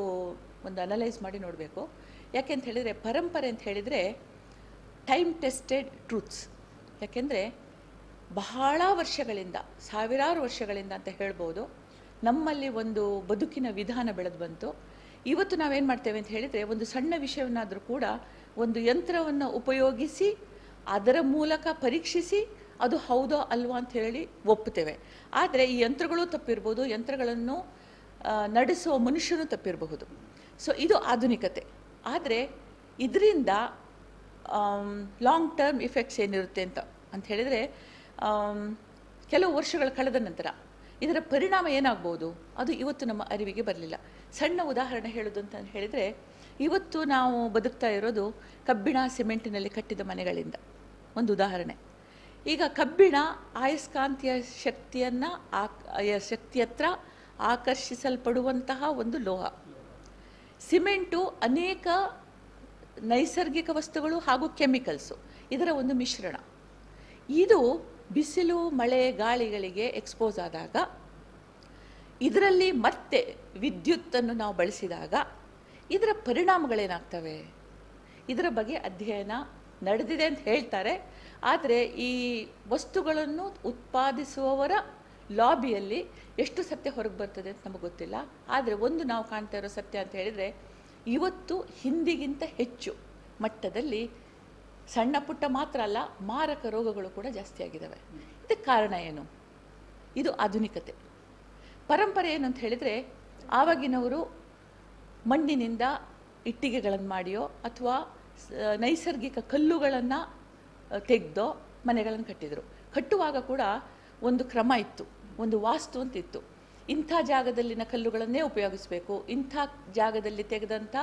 ಒಂದು ಅನಲೈಸ್ ಮಾಡಿ ನೋಡಬೇಕು. ಯಾಕೆ ಅಂತ ಹೇಳಿದರೆ ಪರಂಪರೆ ಅಂತ ಹೇಳಿದರೆ ಟೈಮ್ ಟೆಸ್ಟೆಡ್ ಟ್ರೂತ್ಸ್ ಯಾಕೆಂದರೆ ಬಹಳ ವರ್ಷಗಳಿಂದ, ಸಾವಿರಾರು ವರ್ಷಗಳಿಂದ ಅಂತ ಹೇಳ್ಬೋದು, ನಮ್ಮಲ್ಲಿ ಒಂದು ಬದುಕಿನ ವಿಧಾನ ಬೆಳೆದು ಬಂತು. ಇವತ್ತು ನಾವೇನು ಮಾಡ್ತೇವೆ ಅಂತ ಹೇಳಿದರೆ ಒಂದು ಸಣ್ಣ ವಿಷಯವನ್ನಾದರೂ ಕೂಡ ಒಂದು ಯಂತ್ರವನ್ನು ಉಪಯೋಗಿಸಿ, ಅದರ ಮೂಲಕ ಪರೀಕ್ಷಿಸಿ, ಅದು ಹೌದೋ ಅಲ್ವಾ ಅಂತ ಹೇಳಿ ಒಪ್ಪುತ್ತೇವೆ. ಆದರೆ ಈ ಯಂತ್ರಗಳು ತಪ್ಪಿರ್ಬೋದು, ಯಂತ್ರಗಳನ್ನು ನಡೆಸುವ ಮನುಷ್ಯನು ತಪ್ಪಿರಬಹುದು. ಸೊ ಇದು ಆಧುನಿಕತೆ. ಆದರೆ ಇದರಿಂದ ಲಾಂಗ್ ಟರ್ಮ್ ಇಫೆಕ್ಟ್ಸ್ ಏನಿರುತ್ತೆ ಅಂತ ಅಂತ ಹೇಳಿದರೆ ಕೆಲವು ವರ್ಷಗಳ ಕಳೆದ ನಂತರ ಇದರ ಪರಿಣಾಮ ಏನಾಗ್ಬೋದು? ಅದು ಇವತ್ತು ನಮ್ಮ ಅರಿವಿಗೆ ಬರಲಿಲ್ಲ. ಸಣ್ಣ ಉದಾಹರಣೆ ಹೇಳೋದು ಅಂತ ಹೇಳಿದರೆ ಇವತ್ತು ನಾವು ಬದುಕ್ತಾ ಇರೋದು ಕಬ್ಬಿಣ ಸಿಮೆಂಟಿನಲ್ಲಿ ಕಟ್ಟಿದ ಮನೆಗಳಿಂದ. ಒಂದು ಉದಾಹರಣೆ. ಈಗ ಕಬ್ಬಿಣ ಆಯಸ್ಕಾಂತೀಯ ಶಕ್ತಿಯನ್ನು ಆಯ- ಶಕ್ತಿ ಹತ್ರ ಆಕರ್ಷಿಸಲ್ಪಡುವಂತಹ ಒಂದು ಲೋಹ. ಸಿಮೆಂಟು ಅನೇಕ ನೈಸರ್ಗಿಕ ವಸ್ತುಗಳು ಹಾಗೂ ಕೆಮಿಕಲ್ಸು. ಇದರ ಒಂದು ಮಿಶ್ರಣ. ಇದು ಬಿಸಿಲು, ಮಳೆ, ಗಾಳಿಗಳಿಗೆ ಎಕ್ಸ್ಪೋಸ್ ಆದಾಗ, ಇದರಲ್ಲಿ ಮತ್ತೆ ವಿದ್ಯುತ್ತನ್ನು ನಾವು ಬಳಸಿದಾಗ ಇದರ ಪರಿಣಾಮಗಳೇನಾಗ್ತವೆ? ಇದರ ಬಗ್ಗೆ ಅಧ್ಯಯನ ನಡೆದಿದೆ ಅಂತ ಹೇಳ್ತಾರೆ. ಆದರೆ ಈ ವಸ್ತುಗಳನ್ನು ಉತ್ಪಾದಿಸುವವರ ಲಾಬಿಯಲ್ಲಿ ಎಷ್ಟು ಸತ್ಯ ಹೊರಗೆ ಬರ್ತದೆ ಅಂತ ನಮಗೆ ಗೊತ್ತಿಲ್ಲ. ಆದರೆ ಒಂದು ನಾವು ಕಾಣ್ತಾ ಇರೋ ಸತ್ಯ ಅಂತ ಹೇಳಿದರೆ, ಇವತ್ತು ಹಿಂದಿಗಿಂತ ಹೆಚ್ಚು ಮಟ್ಟದಲ್ಲಿ ಸಣ್ಣ ಪುಟ್ಟ ಮಾತ್ರ ಅಲ್ಲ, ಮಾರಕ ರೋಗಗಳು ಕೂಡ ಜಾಸ್ತಿ ಆಗಿದ್ದಾವೆ ಇದಕ್ಕೆ ಕಾರಣ ಏನು? ಇದು ಆಧುನಿಕತೆ. ಪರಂಪರೆ ಏನು ಅಂತ ಹೇಳಿದರೆ, ಆವಾಗಿನವರು ಮಣ್ಣಿನಿಂದ ಇಟ್ಟಿಗೆಗಳನ್ನು ಮಾಡಿಯೋ ಅಥವಾ ನೈಸರ್ಗಿಕ ಕಲ್ಲುಗಳನ್ನು ತೆಗೆದೋ ಮನೆಗಳನ್ನು ಕಟ್ಟಿದರು. ಕಟ್ಟುವಾಗ ಕೂಡ ಒಂದು ಕ್ರಮ ಇತ್ತು. ಒಂದು ವಾಸ್ತು ಅಂತ ಇತ್ತು. ಇಂಥ ಜಾಗದಲ್ಲಿನ ಕಲ್ಲುಗಳನ್ನೇ ಉಪಯೋಗಿಸಬೇಕು. ಇಂಥ ಜಾಗದಲ್ಲಿ ತೆಗೆದಂಥ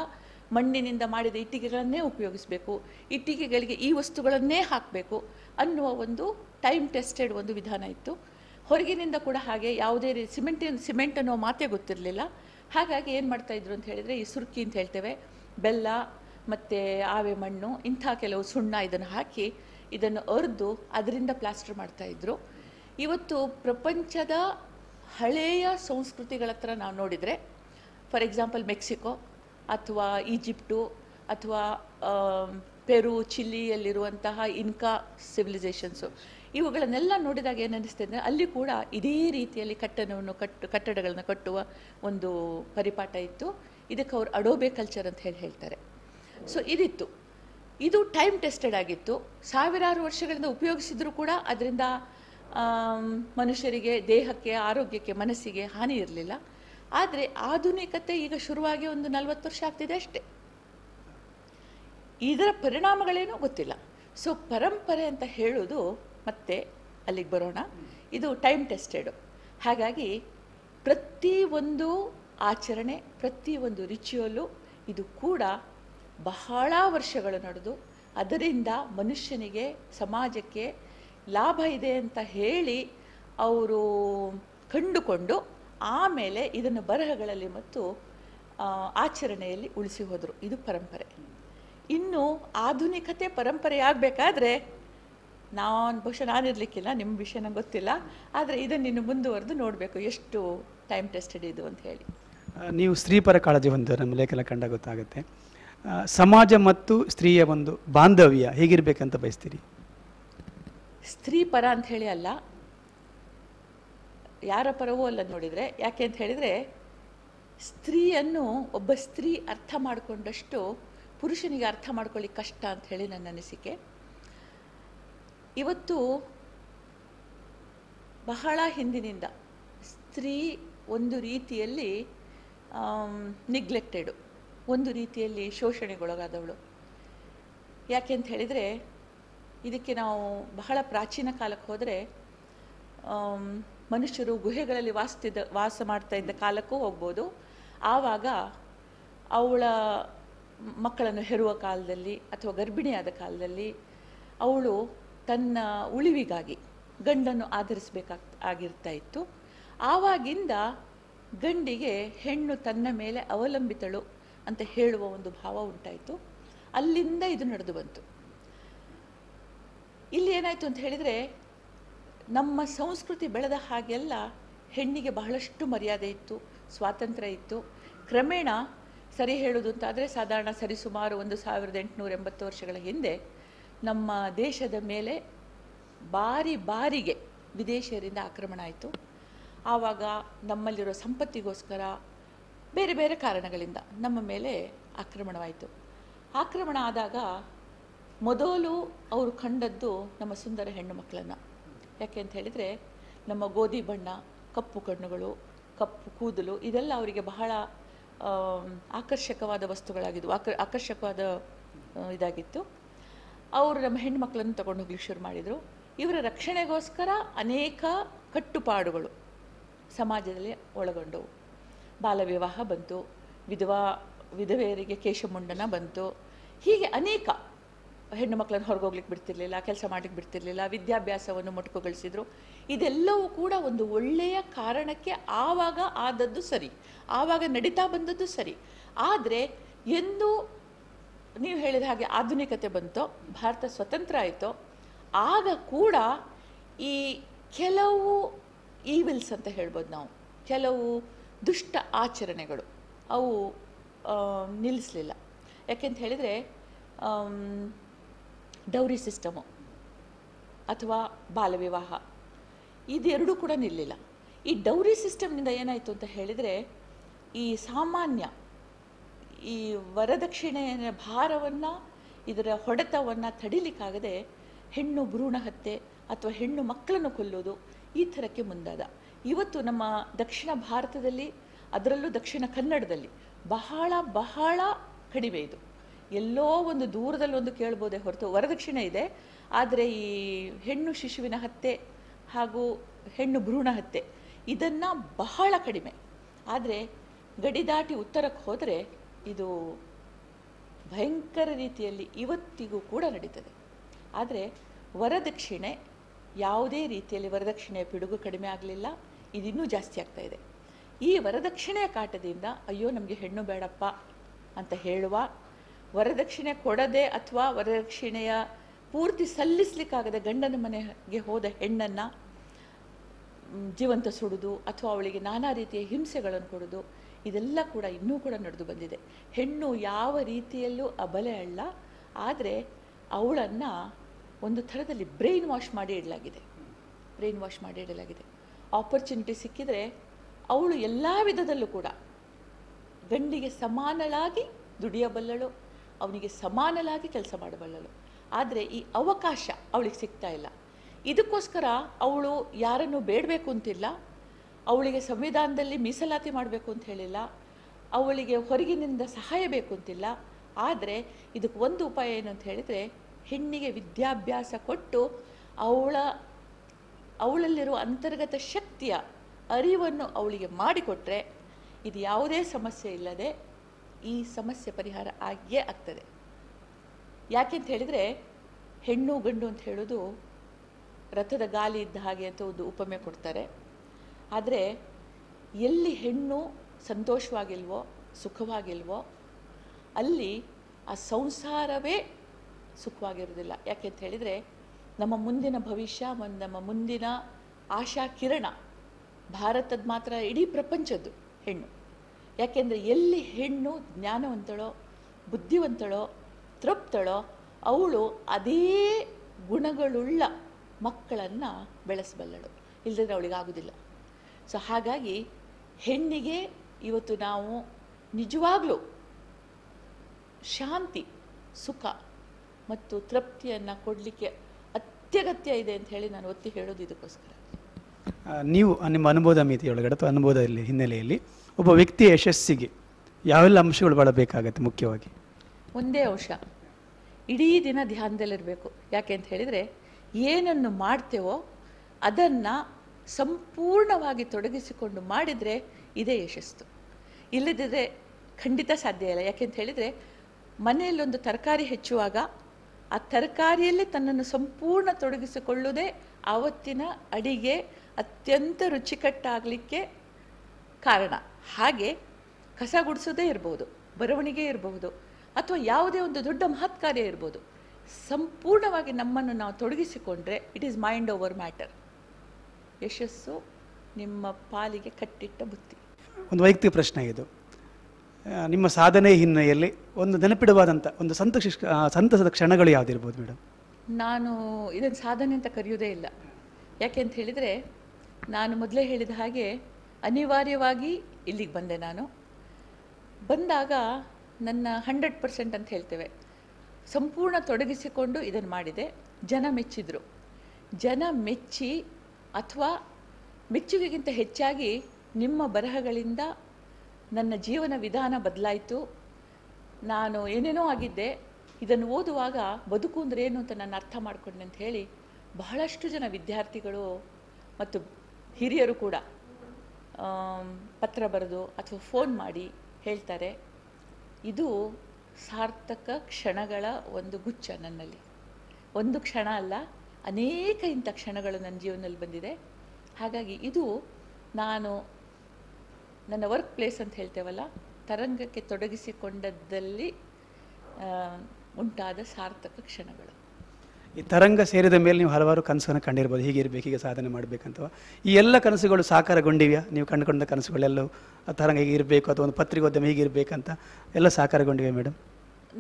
ಮಣ್ಣಿನಿಂದ ಮಾಡಿದ ಇಟ್ಟಿಗೆಗಳನ್ನೇ ಉಪಯೋಗಿಸಬೇಕು. ಇಟ್ಟಿಗೆಗಳಿಗೆ ಈ ವಸ್ತುಗಳನ್ನೇ ಹಾಕಬೇಕು ಅನ್ನುವ ಒಂದು ಟೈಮ್ ಟೆಸ್ಟೆಡ್ ಒಂದು ವಿಧಾನ ಇತ್ತು. ಹೊರಗಿನಿಂದ ಕೂಡ ಹಾಗೆ ಯಾವುದೇ ರೀತಿ ಸಿಮೆಂಟಿನ ಸಿಮೆಂಟ್ ಅನ್ನೋ ಮಾತೇ ಗೊತ್ತಿರಲಿಲ್ಲ. ಹಾಗಾಗಿ ಏನು ಮಾಡ್ತಾಯಿದ್ರು ಅಂತ ಹೇಳಿದರೆ ಈ ಸುರ್ಕಿ ಅಂತ ಹೇಳ್ತೇವೆ. ಬೆಲ್ಲ ಮತ್ತು ಆವೆ ಮಣ್ಣು, ಇಂಥ ಕೆಲವು ಸುಣ್ಣ ಇದನ್ನು ಹಾಕಿ ಇದನ್ನು ಅರ್ದು ಅದರಿಂದ ಪ್ಲಾಸ್ಟರ್ ಮಾಡ್ತಾ ಇದ್ರು. ಇವತ್ತು ಪ್ರಪಂಚದ ಹಳೆಯ ಸಂಸ್ಕೃತಿಗಳ ಹತ್ರ ನಾವು ನೋಡಿದರೆ, ಫಾರ್ ಎಕ್ಸಾಂಪಲ್ ಮೆಕ್ಸಿಕೋ ಅಥವಾ ಈಜಿಪ್ಟು ಅಥವಾ ಪೆರು ಚಿಲ್ಲಿಯಲ್ಲಿರುವಂತಹ ಇನ್ಕಾ ಸಿವಿಲೈಸೇಷನ್ಸು. ಇವುಗಳನ್ನೆಲ್ಲ ನೋಡಿದಾಗ ಏನು ಅಂದರೆ ಅಲ್ಲಿ ಕೂಡ ಇದೇ ರೀತಿಯಲ್ಲಿ ಕಟ್ಟಡವನ್ನು ಕಟ್ಟು, ಕಟ್ಟಡಗಳನ್ನು ಕಟ್ಟುವ ಒಂದು ಪರಿಪಾಠ ಇತ್ತು. ಇದಕ್ಕೆ ಅವರು ಅಡೋಬೆ ಕಲ್ಚರ್ ಅಂತ ಹೇಳಿ ಹೇಳ್ತಾರೆ. ಸೊ ಇದಿತ್ತು. ಇದು ಟೈಮ್ ಟೆಸ್ಟೆಡ್ ಆಗಿತ್ತು. ಸಾವಿರಾರು ವರ್ಷಗಳಿಂದ ಉಪಯೋಗಿಸಿದ್ರೂ ಕೂಡ ಅದರಿಂದ ಮನುಷ್ಯರಿಗೆ, ದೇಹಕ್ಕೆ, ಆರೋಗ್ಯಕ್ಕೆ, ಮನಸ್ಸಿಗೆ ಹಾನಿ ಇರಲಿಲ್ಲ. ಆದರೆ ಆಧುನಿಕತೆ ಈಗ ಶುರುವಾಗಿ ಒಂದು ನಲವತ್ತು ವರ್ಷ ಆಗ್ತಿದೆ ಅಷ್ಟೇ. ಇದರ ಪರಿಣಾಮಗಳೇನೂ ಗೊತ್ತಿಲ್ಲ. ಸೊ ಪರಂಪರೆ ಅಂತ ಹೇಳೋದು ಮತ್ತೆ ಅಲ್ಲಿಗೆ ಬರೋಣ. ಇದು ಟೈಮ್ ಟೆಸ್ಟೆಡು ಹಾಗಾಗಿ ಪ್ರತಿ ಒಂದು ಆಚರಣೆ, ಪ್ರತಿ ಒಂದು ರಿಚುವಲು ಇದು ಕೂಡ ಬಹಳ ವರ್ಷಗಳು ನಡೆದು ಅದರಿಂದ ಮನುಷ್ಯನಿಗೆ, ಸಮಾಜಕ್ಕೆ ಲಾಭ ಇದೆ ಅಂತ ಹೇಳಿ ಅವರು ಕಂಡುಕೊಂಡು ಆಮೇಲೆ ಇದನ್ನು ಬರಹಗಳಲ್ಲಿ ಮತ್ತು ಆಚರಣೆಯಲ್ಲಿ ಉಳಿಸಿ ಹೋದರು. ಇದು ಪರಂಪರೆ. ಇನ್ನು ಆಧುನಿಕತೆ ಪರಂಪರೆ ಆಗಬೇಕಾದ್ರೆ ನಾನು ಬಹುಶಃ ನಾನಿರಲಿಕ್ಕಿಲ್ಲ ನಿಮ್ಮ ವಿಷಯ ನಂಗೆ ಗೊತ್ತಿಲ್ಲ. ಆದರೆ ಇದನ್ನು ಇನ್ನು ಮುಂದುವರೆದು ನೋಡಬೇಕು ಎಷ್ಟು ಟೈಮ್ ಟೆಸ್ಟೆಡ್ ಇದು ಅಂತ ಹೇಳಿ. ನೀವು ಸ್ತ್ರೀಪರ ಕಾಳಜಿ ಒಂದು ನಮ್ಮ ಲೇಖನ ಕಂಡ ಗೊತ್ತಾಗುತ್ತೆ. ಸಮಾಜ ಮತ್ತು ಸ್ತ್ರೀಯ ಒಂದು ಬಾಂಧವ್ಯ ಹೇಗಿರಬೇಕಂತ ಬಯಸ್ತೀರಿ? ಸ್ತ್ರೀ ಪರ ಅಂತ ಹೇಳಿ ಅಲ್ಲ ಯಾರ ಪರವೂ ಅಲ್ಲ ನೋಡಿದರೆ. ಯಾಕೆ ಅಂತ ಹೇಳಿದರೆ ಸ್ತ್ರೀಯನ್ನು ಒಬ್ಬ ಸ್ತ್ರೀ ಅರ್ಥ ಮಾಡಿಕೊಂಡಷ್ಟು ಪುರುಷನಿಗೆ ಅರ್ಥ ಮಾಡ್ಕೊಳ್ಳಿ ಕಷ್ಟ ಅಂತ ಹೇಳಿ ನನ್ನ ಅನಿಸಿಕೆ. ಇವತ್ತು ಬಹಳ ಹಿಂದಿನಿಂದ ಸ್ತ್ರೀ ಒಂದು ರೀತಿಯಲ್ಲಿ ನಿಗ್ಲೆಕ್ಟೆಡು ಒಂದು ರೀತಿಯಲ್ಲಿ ಶೋಷಣೆಗೊಳಗಾದವಳು. ಯಾಕೆ ಅಂತ ಹೇಳಿದರೆ, ಇದಕ್ಕೆ ನಾವು ಬಹಳ ಪ್ರಾಚೀನ ಕಾಲಕ್ಕೆ ಹೋದರೆ ಮನುಷ್ಯರು ಗುಹೆಗಳಲ್ಲಿ ವಾಸಿಸ್ತಿದ್ದ ವಾಸ ಮಾಡ್ತಾ ಇದ್ದ ಕಾಲಕ್ಕೂ ಹೋಗ್ಬೋದು. ಆವಾಗ ಅವಳ ಮಕ್ಕಳನ್ನು ಹೆರುವ ಕಾಲದಲ್ಲಿ ಅಥವಾ ಗರ್ಭಿಣಿಯಾದ ಕಾಲದಲ್ಲಿ ಅವಳು ತನ್ನ ಉಳಿವಿಗಾಗಿ ಗಂಡನ್ನು ಆಧರಿಸಬೇಕಾಗ್, ಆಗಿರ್ತಾ ಇತ್ತು. ಆವಾಗಿಂದ ಗಂಡಿಗೆ ಹೆಣ್ಣು ತನ್ನ ಮೇಲೆ ಅವಲಂಬಿತಳು ಅಂತ ಹೇಳುವ ಒಂದು ಭಾವ ಉಂಟಾಯಿತು. ಅಲ್ಲಿಂದ ಇದು ನಡೆದು ಬಂತು. ಇಲ್ಲಿ ಏನಾಯಿತು ಅಂತ ಹೇಳಿದರೆ, ನಮ್ಮ ಸಂಸ್ಕೃತಿ ಬೆಳೆದ ಹಾಗೆಲ್ಲ ಹೆಣ್ಣಿಗೆ ಬಹಳಷ್ಟು ಮರ್ಯಾದೆ ಇತ್ತು, ಸ್ವಾತಂತ್ರ್ಯ ಇತ್ತು. ಕ್ರಮೇಣ ಸರಿ ಹೇಳೋದು ಅಂತಾದರೆ ಸಾಧಾರಣ ಸರಿಸುಮಾರು ಒಂದು ಸಾವಿರದ ಎಂಟುನೂರ ಎಂಬತ್ತು ವರ್ಷಗಳ ಹಿಂದೆ ನಮ್ಮ ದೇಶದ ಮೇಲೆ ಬಾರಿ ಬಾರಿಗೆ ವಿದೇಶಿಯರಿಂದ ಆಕ್ರಮಣ ಆಯಿತು. ಆವಾಗ ನಮ್ಮಲ್ಲಿರೋ ಸಂಪತ್ತಿಗೋಸ್ಕರ ಬೇರೆ ಬೇರೆ ಕಾರಣಗಳಿಂದ ನಮ್ಮ ಮೇಲೆ ಆಕ್ರಮಣವಾಯಿತು. ಆಕ್ರಮಣ ಆದಾಗ ಮೊದಲು ಅವರು ಕಂಡದ್ದು ನಮ್ಮ ಸುಂದರ ಹೆಣ್ಣು ಮಕ್ಕಳನ್ನು. ಯಾಕೆ ಅಂತ ಹೇಳಿದರೆ ನಮ್ಮ ಗೋಧಿ ಬಣ್ಣ, ಕಪ್ಪು ಕಣ್ಣುಗಳು, ಕಪ್ಪು ಕೂದಲು ಇದೆಲ್ಲ ಅವರಿಗೆ ಬಹಳ ಆಕರ್ಷಕವಾದ ವಸ್ತುಗಳಾಗಿದ್ವು. ಆಕರ್ ಆಕರ್ಷಕವಾದ ಇದಾಗಿತ್ತು. ಅವರು ನಮ್ಮ ಹೆಣ್ಣು ಮಕ್ಕಳನ್ನು ತಗೊಂಡು ಹೋಗ್ಲಿಕ್ಕೆ ಶುರು ಮಾಡಿದರು. ಇವರ ರಕ್ಷಣೆಗೋಸ್ಕರ ಅನೇಕ ಕಟ್ಟುಪಾಡುಗಳು ಸಮಾಜದಲ್ಲಿ ಒಳಗೊಂಡವು. ಬಾಲ ವಿವಾಹ ಬಂತು, ವಿಧವಾ, ವಿಧವೆಯರಿಗೆ ಕೇಶಮುಂಡನ ಬಂತು. ಹೀಗೆ ಅನೇಕ ಹೆಣ್ಣು ಮಕ್ಕಳನ್ನು ಹೊರಗೋಗ್ಲಿಕ್ಕೆ ಬಿಡ್ತಿರ್ಲಿಲ್ಲ, ಕೆಲಸ ಮಾಡ್ಲಿಕ್ಕೆ ಬಿಡ್ತಿರ್ಲಿಲ್ಲ, ವಿದ್ಯಾಭ್ಯಾಸವನ್ನು ಮೊಟಕುಗೊಳಿಸಿದ್ರು. ಇದೆಲ್ಲವೂ ಕೂಡ ಒಂದು ಒಳ್ಳೆಯ ಕಾರಣಕ್ಕೆ ಆವಾಗ ಆದದ್ದು ಸರಿ, ಆವಾಗ ನಡೀತಾ ಬಂದದ್ದು ಸರಿ. ಆದರೆ, ಎಂದು ನೀವು ಹೇಳಿದ ಹಾಗೆ ಆಧುನಿಕತೆ ಬಂತೋ, ಭಾರತ ಸ್ವತಂತ್ರ ಆಯಿತು, ಆಗ ಕೂಡ ಈ ಕೆಲವು ಈವಿಲ್ಸ್ ಅಂತ ಹೇಳ್ಬೋದು ನಾವು. ಕೆಲವು ದುಷ್ಟ ಆಚರಣೆಗಳು ಅವು ನಿಲ್ಲಿಸಲಿಲ್ಲ. ಯಾಕೆಂತ ಹೇಳಿದರೆ ಡೌರಿ ಸಿಸ್ಟಮು ಅಥವಾ ಬಾಲವಿವಾಹ, ಇದೆರಡೂ ಕೂಡ ನಿಲ್ಲಿಲ್ಲ. ಈ ಡೌರಿ ಸಿಸ್ಟಮ್ನಿಂದ ಏನಾಯಿತು ಅಂತ ಹೇಳಿದರೆ, ಈ ಸಾಮಾನ್ಯ ಈ ವರದಕ್ಷಿಣೆಯ ಭಾರವನ್ನು, ಇದರ ಹೊಡೆತವನ್ನು ತಡಿಲಿಕ್ಕಾಗದೆ ಹೆಣ್ಣು ಭ್ರೂಣ ಹತ್ಯೆ ಅಥವಾ ಹೆಣ್ಣು ಮಕ್ಕಳನ್ನು ಕೊಲ್ಲೋದು ಈ ಥರಕ್ಕೆ ಮುಂದಾದ. ಇವತ್ತು ನಮ್ಮ ದಕ್ಷಿಣ ಭಾರತದಲ್ಲಿ, ಅದರಲ್ಲೂ ದಕ್ಷಿಣ ಕನ್ನಡದಲ್ಲಿ ಬಹಳ ಬಹಳ ಕಡಿಮೆ ಇದು. ಎಲ್ಲೋ ಒಂದು ದೂರದಲ್ಲಿ ಒಂದು ಕೇಳ್ಬೋದೇ ಹೊರತು ವರದಕ್ಷಿಣೆ ಇದೆ, ಆದರೆ ಈ ಹೆಣ್ಣು ಶಿಶುವಿನ ಹತ್ಯೆ ಹಾಗೂ ಹೆಣ್ಣು ಭ್ರೂಣ ಹತ್ಯೆ ಇದನ್ನು ಬಹಳ ಕಡಿಮೆ. ಆದರೆ ಗಡಿ ದಾಟಿ ಉತ್ತರಕ್ಕೆ ಹೋದರೆ ಇದು ಭಯಂಕರ ರೀತಿಯಲ್ಲಿ ಇವತ್ತಿಗೂ ಕೂಡ ನಡೀತದೆ. ಆದರೆ ವರದಕ್ಷಿಣೆ ಯಾವುದೇ ರೀತಿಯಲ್ಲಿ ವರದಕ್ಷಿಣೆಯ ಪಿಡುಗು ಕಡಿಮೆ ಆಗಲಿಲ್ಲ, ಇದಿನ್ನೂ ಜಾಸ್ತಿ ಆಗ್ತಾ ಇದೆ. ಈ ವರದಕ್ಷಿಣೆಯ ಕಾಟದಿಂದ ಅಯ್ಯೋ ನಮಗೆ ಹೆಣ್ಣು ಬೇಡಪ್ಪ ಅಂತ ಹೇಳುವ, ವರದಕ್ಷಿಣೆ ಕೊಡದೆ ಅಥವಾ ವರದಕ್ಷಿಣೆಯ ಪೂರ್ತಿ ಸಲ್ಲಿಸಲಿಕ್ಕಾಗದ ಗಂಡನ ಮನೆಗೆ ಹೋದ ಹೆಣ್ಣನ್ನು ಜೀವಂತ ಸುಡುವುದು ಅಥವಾ ಅವಳಿಗೆ ನಾನಾ ರೀತಿಯ ಹಿಂಸೆಗಳನ್ನು ಕೊಡೋದು ಇದೆಲ್ಲ ಕೂಡ ಇನ್ನೂ ಕೂಡ ನಡೆದು ಬಂದಿದೆ. ಹೆಣ್ಣು ಯಾವ ರೀತಿಯಲ್ಲೂ ಅಬಲೆ ಅಲ್ಲ, ಆದರೆ ಅವಳನ್ನು ಒಂದು ಥರದಲ್ಲಿ ಬ್ರೈನ್ ವಾಶ್ ಮಾಡಿ ಇಡಲಾಗಿದೆ. ಬ್ರೈನ್ ವಾಶ್ ಮಾಡಿ ಇಡಲಾಗಿದೆ. ಆಪರ್ಚುನಿಟಿ ಸಿಕ್ಕಿದರೆ ಅವಳು ಎಲ್ಲ ವಿಧದಲ್ಲೂ ಕೂಡ ಗಂಡಿಗೆ ಸಮಾನಳಾಗಿ ದುಡಿಯಬಲ್ಲಳು ಅವನಿಗೆ ಸಮಾನಲಾಗಿ ಕೆಲಸ ಮಾಡಬಲ್ಲಳು ಆದರೆ ಈ ಅವಕಾಶ ಅವಳಿಗೆ ಸಿಗ್ತಾ ಇಲ್ಲ. ಇದಕ್ಕೋಸ್ಕರ ಅವಳು ಯಾರನ್ನು ಬೇಡಬೇಕು ಅಂತಿಲ್ಲ. ಅವಳಿಗೆ ಸಂವಿಧಾನದಲ್ಲಿ ಮೀಸಲಾತಿ ಮಾಡಬೇಕು ಅಂತ ಹೇಳಿಲ್ಲ. ಅವಳಿಗೆ ಹೊರಗಿನಿಂದ ಸಹಾಯ ಬೇಕು ಅಂತಿಲ್ಲ. ಆದರೆ ಇದಕ್ಕೆ ಒಂದು ಉಪಾಯ ಏನು ಅಂತ ಹೇಳಿದರೆ ಹೆಣ್ಣಿಗೆ ವಿದ್ಯಾಭ್ಯಾಸ ಕೊಟ್ಟು ಅವಳ, ಅವಳಲ್ಲಿರುವ ಅಂತರ್ಗತ ಶಕ್ತಿಯ ಅರಿವನ್ನು ಅವಳಿಗೆ ಮಾಡಿಕೊಟ್ರೆ ಇದು ಯಾವುದೇ ಸಮಸ್ಯೆ ಇಲ್ಲದೆ ಈ ಸಮಸ್ಯೆ ಪರಿಹಾರ ಆಗಿಯೇ ಆಗ್ತದೆ. ಯಾಕೆಂತ ಹೇಳಿದರೆ ಹೆಣ್ಣು ಗಂಡು ಅಂತ ಹೇಳೋದು ರಥದ ಗಾಲಿ ಇದ್ದ ಹಾಗೆ ಅಂತ ಒಂದು ಉಪಮೆ ಕೊಡ್ತಾರೆ. ಆದರೆ ಎಲ್ಲಿ ಹೆಣ್ಣು ಸಂತೋಷವಾಗಿಲ್ವೋ, ಸುಖವಾಗಿಲ್ವೋ, ಅಲ್ಲಿ ಆ ಸಂಸಾರವೇ ಸುಖವಾಗಿರೋದಿಲ್ಲ ಯಾಕೆ ಅಂತ ಹೇಳಿದರೆ, ನಮ್ಮ ಮುಂದಿನ ಭವಿಷ್ಯ ನಮ್ಮ ಮುಂದಿನ ಆಶಾ ಕಿರಣ ಭಾರತದ ಮಾತ್ರ, ಇಡೀ ಪ್ರಪಂಚದ್ದು ಹೆಣ್ಣು. ಯಾಕೆಂದರೆ ಎಲ್ಲಿ ಹೆಣ್ಣು ಜ್ಞಾನವಂತಳೋ, ಬುದ್ಧಿವಂತಳೋ, ತೃಪ್ತಳೋ, ಅವಳು ಅದೇ ಗುಣಗಳುಳ್ಳ ಮಕ್ಕಳನ್ನು ಬೆಳೆಸಬಲ್ಲಳು. ಇಲ್ಲದ್ರೆ ಅವಳಿಗೆ ಆಗೋದಿಲ್ಲ ಸೊ ಹಾಗಾಗಿ ಹೆಣ್ಣಿಗೆ ಇವತ್ತು ನಾವು ನಿಜವಾಗ್ಲೂ ಶಾಂತಿ ಸುಖ ಮತ್ತು ತೃಪ್ತಿಯನ್ನು ಕೊಡಲಿಕ್ಕೆ ಅತ್ಯಗತ್ಯ ಇದೆ ಅಂತ ಹೇಳಿ ನಾನು ಒತ್ತಿ ಹೇಳೋದು ಇದಕ್ಕೋಸ್ಕರ. ನೀವು ನಿಮ್ಮ ಅನುಭವದ ಮಿತಿಯೊಳಗಡೆ ಅಥವಾ ಅನುಭವದಲ್ಲಿ ಹಿನ್ನೆಲೆಯಲ್ಲಿ ಒಬ್ಬ ವ್ಯಕ್ತಿಯ ಯಶಸ್ಸಿಗೆ ಯಾವೆಲ್ಲ ಅಂಶಗಳು ಬಹಳ ಬೇಕಾಗತ್ತೆ ಮುಖ್ಯವಾಗಿ? ಒಂದೇ ಅಂಶ. ಇಡೀ ದಿನ ಧ್ಯಾನದಲ್ಲಿರಬೇಕು. ಯಾಕೆ ಅಂತ ಹೇಳಿದರೆ ಏನನ್ನು ಮಾಡ್ತೇವೋ ಅದನ್ನು ಸಂಪೂರ್ಣವಾಗಿ ತೊಡಗಿಸಿಕೊಂಡು ಮಾಡಿದರೆ ಇದೇ ಯಶಸ್ಸು. ಇಲ್ಲದಿದ್ದರೆ ಖಂಡಿತ ಸಾಧ್ಯ ಇಲ್ಲ. ಯಾಕೆ ಅಂತ ಹೇಳಿದರೆ, ಮನೆಯಲ್ಲೊಂದು ತರಕಾರಿ ಹೆಚ್ಚುವಾಗ ಆ ತರಕಾರಿಯಲ್ಲೇ ತನ್ನನ್ನು ಸಂಪೂರ್ಣ ತೊಡಗಿಸಿಕೊಳ್ಳುವುದೇ ಆವತ್ತಿನ ಅಡಿಗೆ ಅತ್ಯಂತ ರುಚಿಕಟ್ಟಾಗಲಿಕ್ಕೆ ಕಾರಣ. ಹಾಗೆ ಕಸ ಗುಡಿಸೋದೇ ಇರ್ಬೋದು, ಬರವಣಿಗೆ ಇರಬಹುದು ಅಥವಾ ಯಾವುದೇ ಒಂದು ದೊಡ್ಡ ಮಹತ್ಕಾರ್ಯ ಇರ್ಬೋದು. ಸಂಪೂರ್ಣವಾಗಿ ನಮ್ಮನ್ನು ನಾವು ತೊಡಗಿಸಿಕೊಂಡ್ರೆ it is mind over matter ಯಶಸ್ಸು ನಿಮ್ಮ ಪಾಲಿಗೆ ಕಟ್ಟಿಟ್ಟ ಬುತ್ತಿ. ಒಂದು ವೈಯಕ್ತಿಕ ಪ್ರಶ್ನೆ ಇದು. ನಿಮ್ಮ ಸಾಧನೆ ಹಿನ್ನೆಲೆಯಲ್ಲಿ ಒಂದು ನೆನಪಿಡುವಾದಂಥ ಒಂದು ಸಂತೋಷ ಸಂತಸದ ಕ್ಷಣಗಳು ಯಾವುದಿರ್ಬೋದು ಮೇಡಮ್ ನಾನು ಇದನ್ನು ಸಾಧನೆ ಅಂತ ಕರೆಯೋದೇ ಇಲ್ಲ. ಯಾಕೆ ಅಂತ ಹೇಳಿದರೆ ನಾನು ಮೊದಲೇ ಹೇಳಿದ ಹಾಗೆ ಅನಿವಾರ್ಯವಾಗಿ ಇಲ್ಲಿಗೆ ಬಂದೆ ನಾನು. ಬಂದಾಗ ನನ್ನ ಹಂಡ್ರೆಡ್ ಪರ್ಸೆಂಟ್ ಅಂತ ಹೇಳ್ತೇವೆ. ಸಂಪೂರ್ಣ ತೊಡಗಿಸಿಕೊಂಡು ಇದನ್ನು ಮಾಡಿದೆ. ಜನ ಮೆಚ್ಚಿದರು. ಜನ ಮೆಚ್ಚಿ ಅಥವಾ ಮೆಚ್ಚುಗೆಗಿಂತ ಹೆಚ್ಚಾಗಿ ನಿಮ್ಮ ಬರಹಗಳಿಂದ ನನ್ನ ಜೀವನ ವಿಧಾನ ಬದಲಾಯಿತು. ನಾನು ಏನೇನೋ ಆಗಿದ್ದೆ, ಇದನ್ನು ಓದುವಾಗ ಬದುಕು ಅಂದ್ರೆ ಏನು ಅಂತ ನಾನು ಅರ್ಥ ಮಾಡಿಕೊಂಡೆ ಅಂತ ಹೇಳಿ ಬಹಳಷ್ಟು ಜನ ವಿದ್ಯಾರ್ಥಿಗಳು ಮತ್ತು ಹಿರಿಯರು ಕೂಡ ಪತ್ರ ಬರೆದು ಅಥವಾ ಫೋನ್ ಮಾಡಿ ಹೇಳ್ತಾರೆ. ಇದು ಸಾರ್ಥಕ ಕ್ಷಣಗಳ ಒಂದು ಗುಚ್ಛ ನನ್ನಲ್ಲಿ. ಒಂದು ಕ್ಷಣ ಅಲ್ಲ ಅನೇಕ ಇಂಥ ಕ್ಷಣಗಳು ನನ್ನ ಜೀವನದಲ್ಲಿ ಬಂದಿದೆ. ಹಾಗಾಗಿ ಇದು ನಾನು ನನ್ನ ವರ್ಕ್ ಪ್ಲೇಸ್ ಅಂತ ಹೇಳ್ತೇವಲ್ಲ ತರಂಗಕ್ಕೆ ತೊಡಗಿಸಿಕೊಂಡದ್ದಲ್ಲಿ ಉಂಟಾದ ಸಾರ್ಥಕ ಕ್ಷಣಗಳು. ಈ ತರಂಗ ಸೇರಿದ ಮೇಲೆ ನೀವು ಹಲವಾರು ಕನಸನ್ನು ಕಂಡಿರ್ಬೋದು. ಇರಬೇಕು ಹೀಗೆ ಸಾಧನೆ ಮಾಡಬೇಕಂತ ಈ ಎಲ್ಲ ಕನಸುಗಳು ಸಾಕಾರಗೊಂಡಿವೆಯಾ? ನೀವು ಕಂಡುಕೊಂಡ ಕನಸುಗಳೆಲ್ಲವೂ ಆ ತರಂಗ ಹೀಗಿರಬೇಕು ಅಥವಾ ಒಂದು ಪತ್ರಿಕೋದ್ಯಮ ಹೀಗಿರಬೇಕಂತ ಎಲ್ಲ ಸಾಕಾರಗೊಂಡಿವೆ ಮೇಡಮ್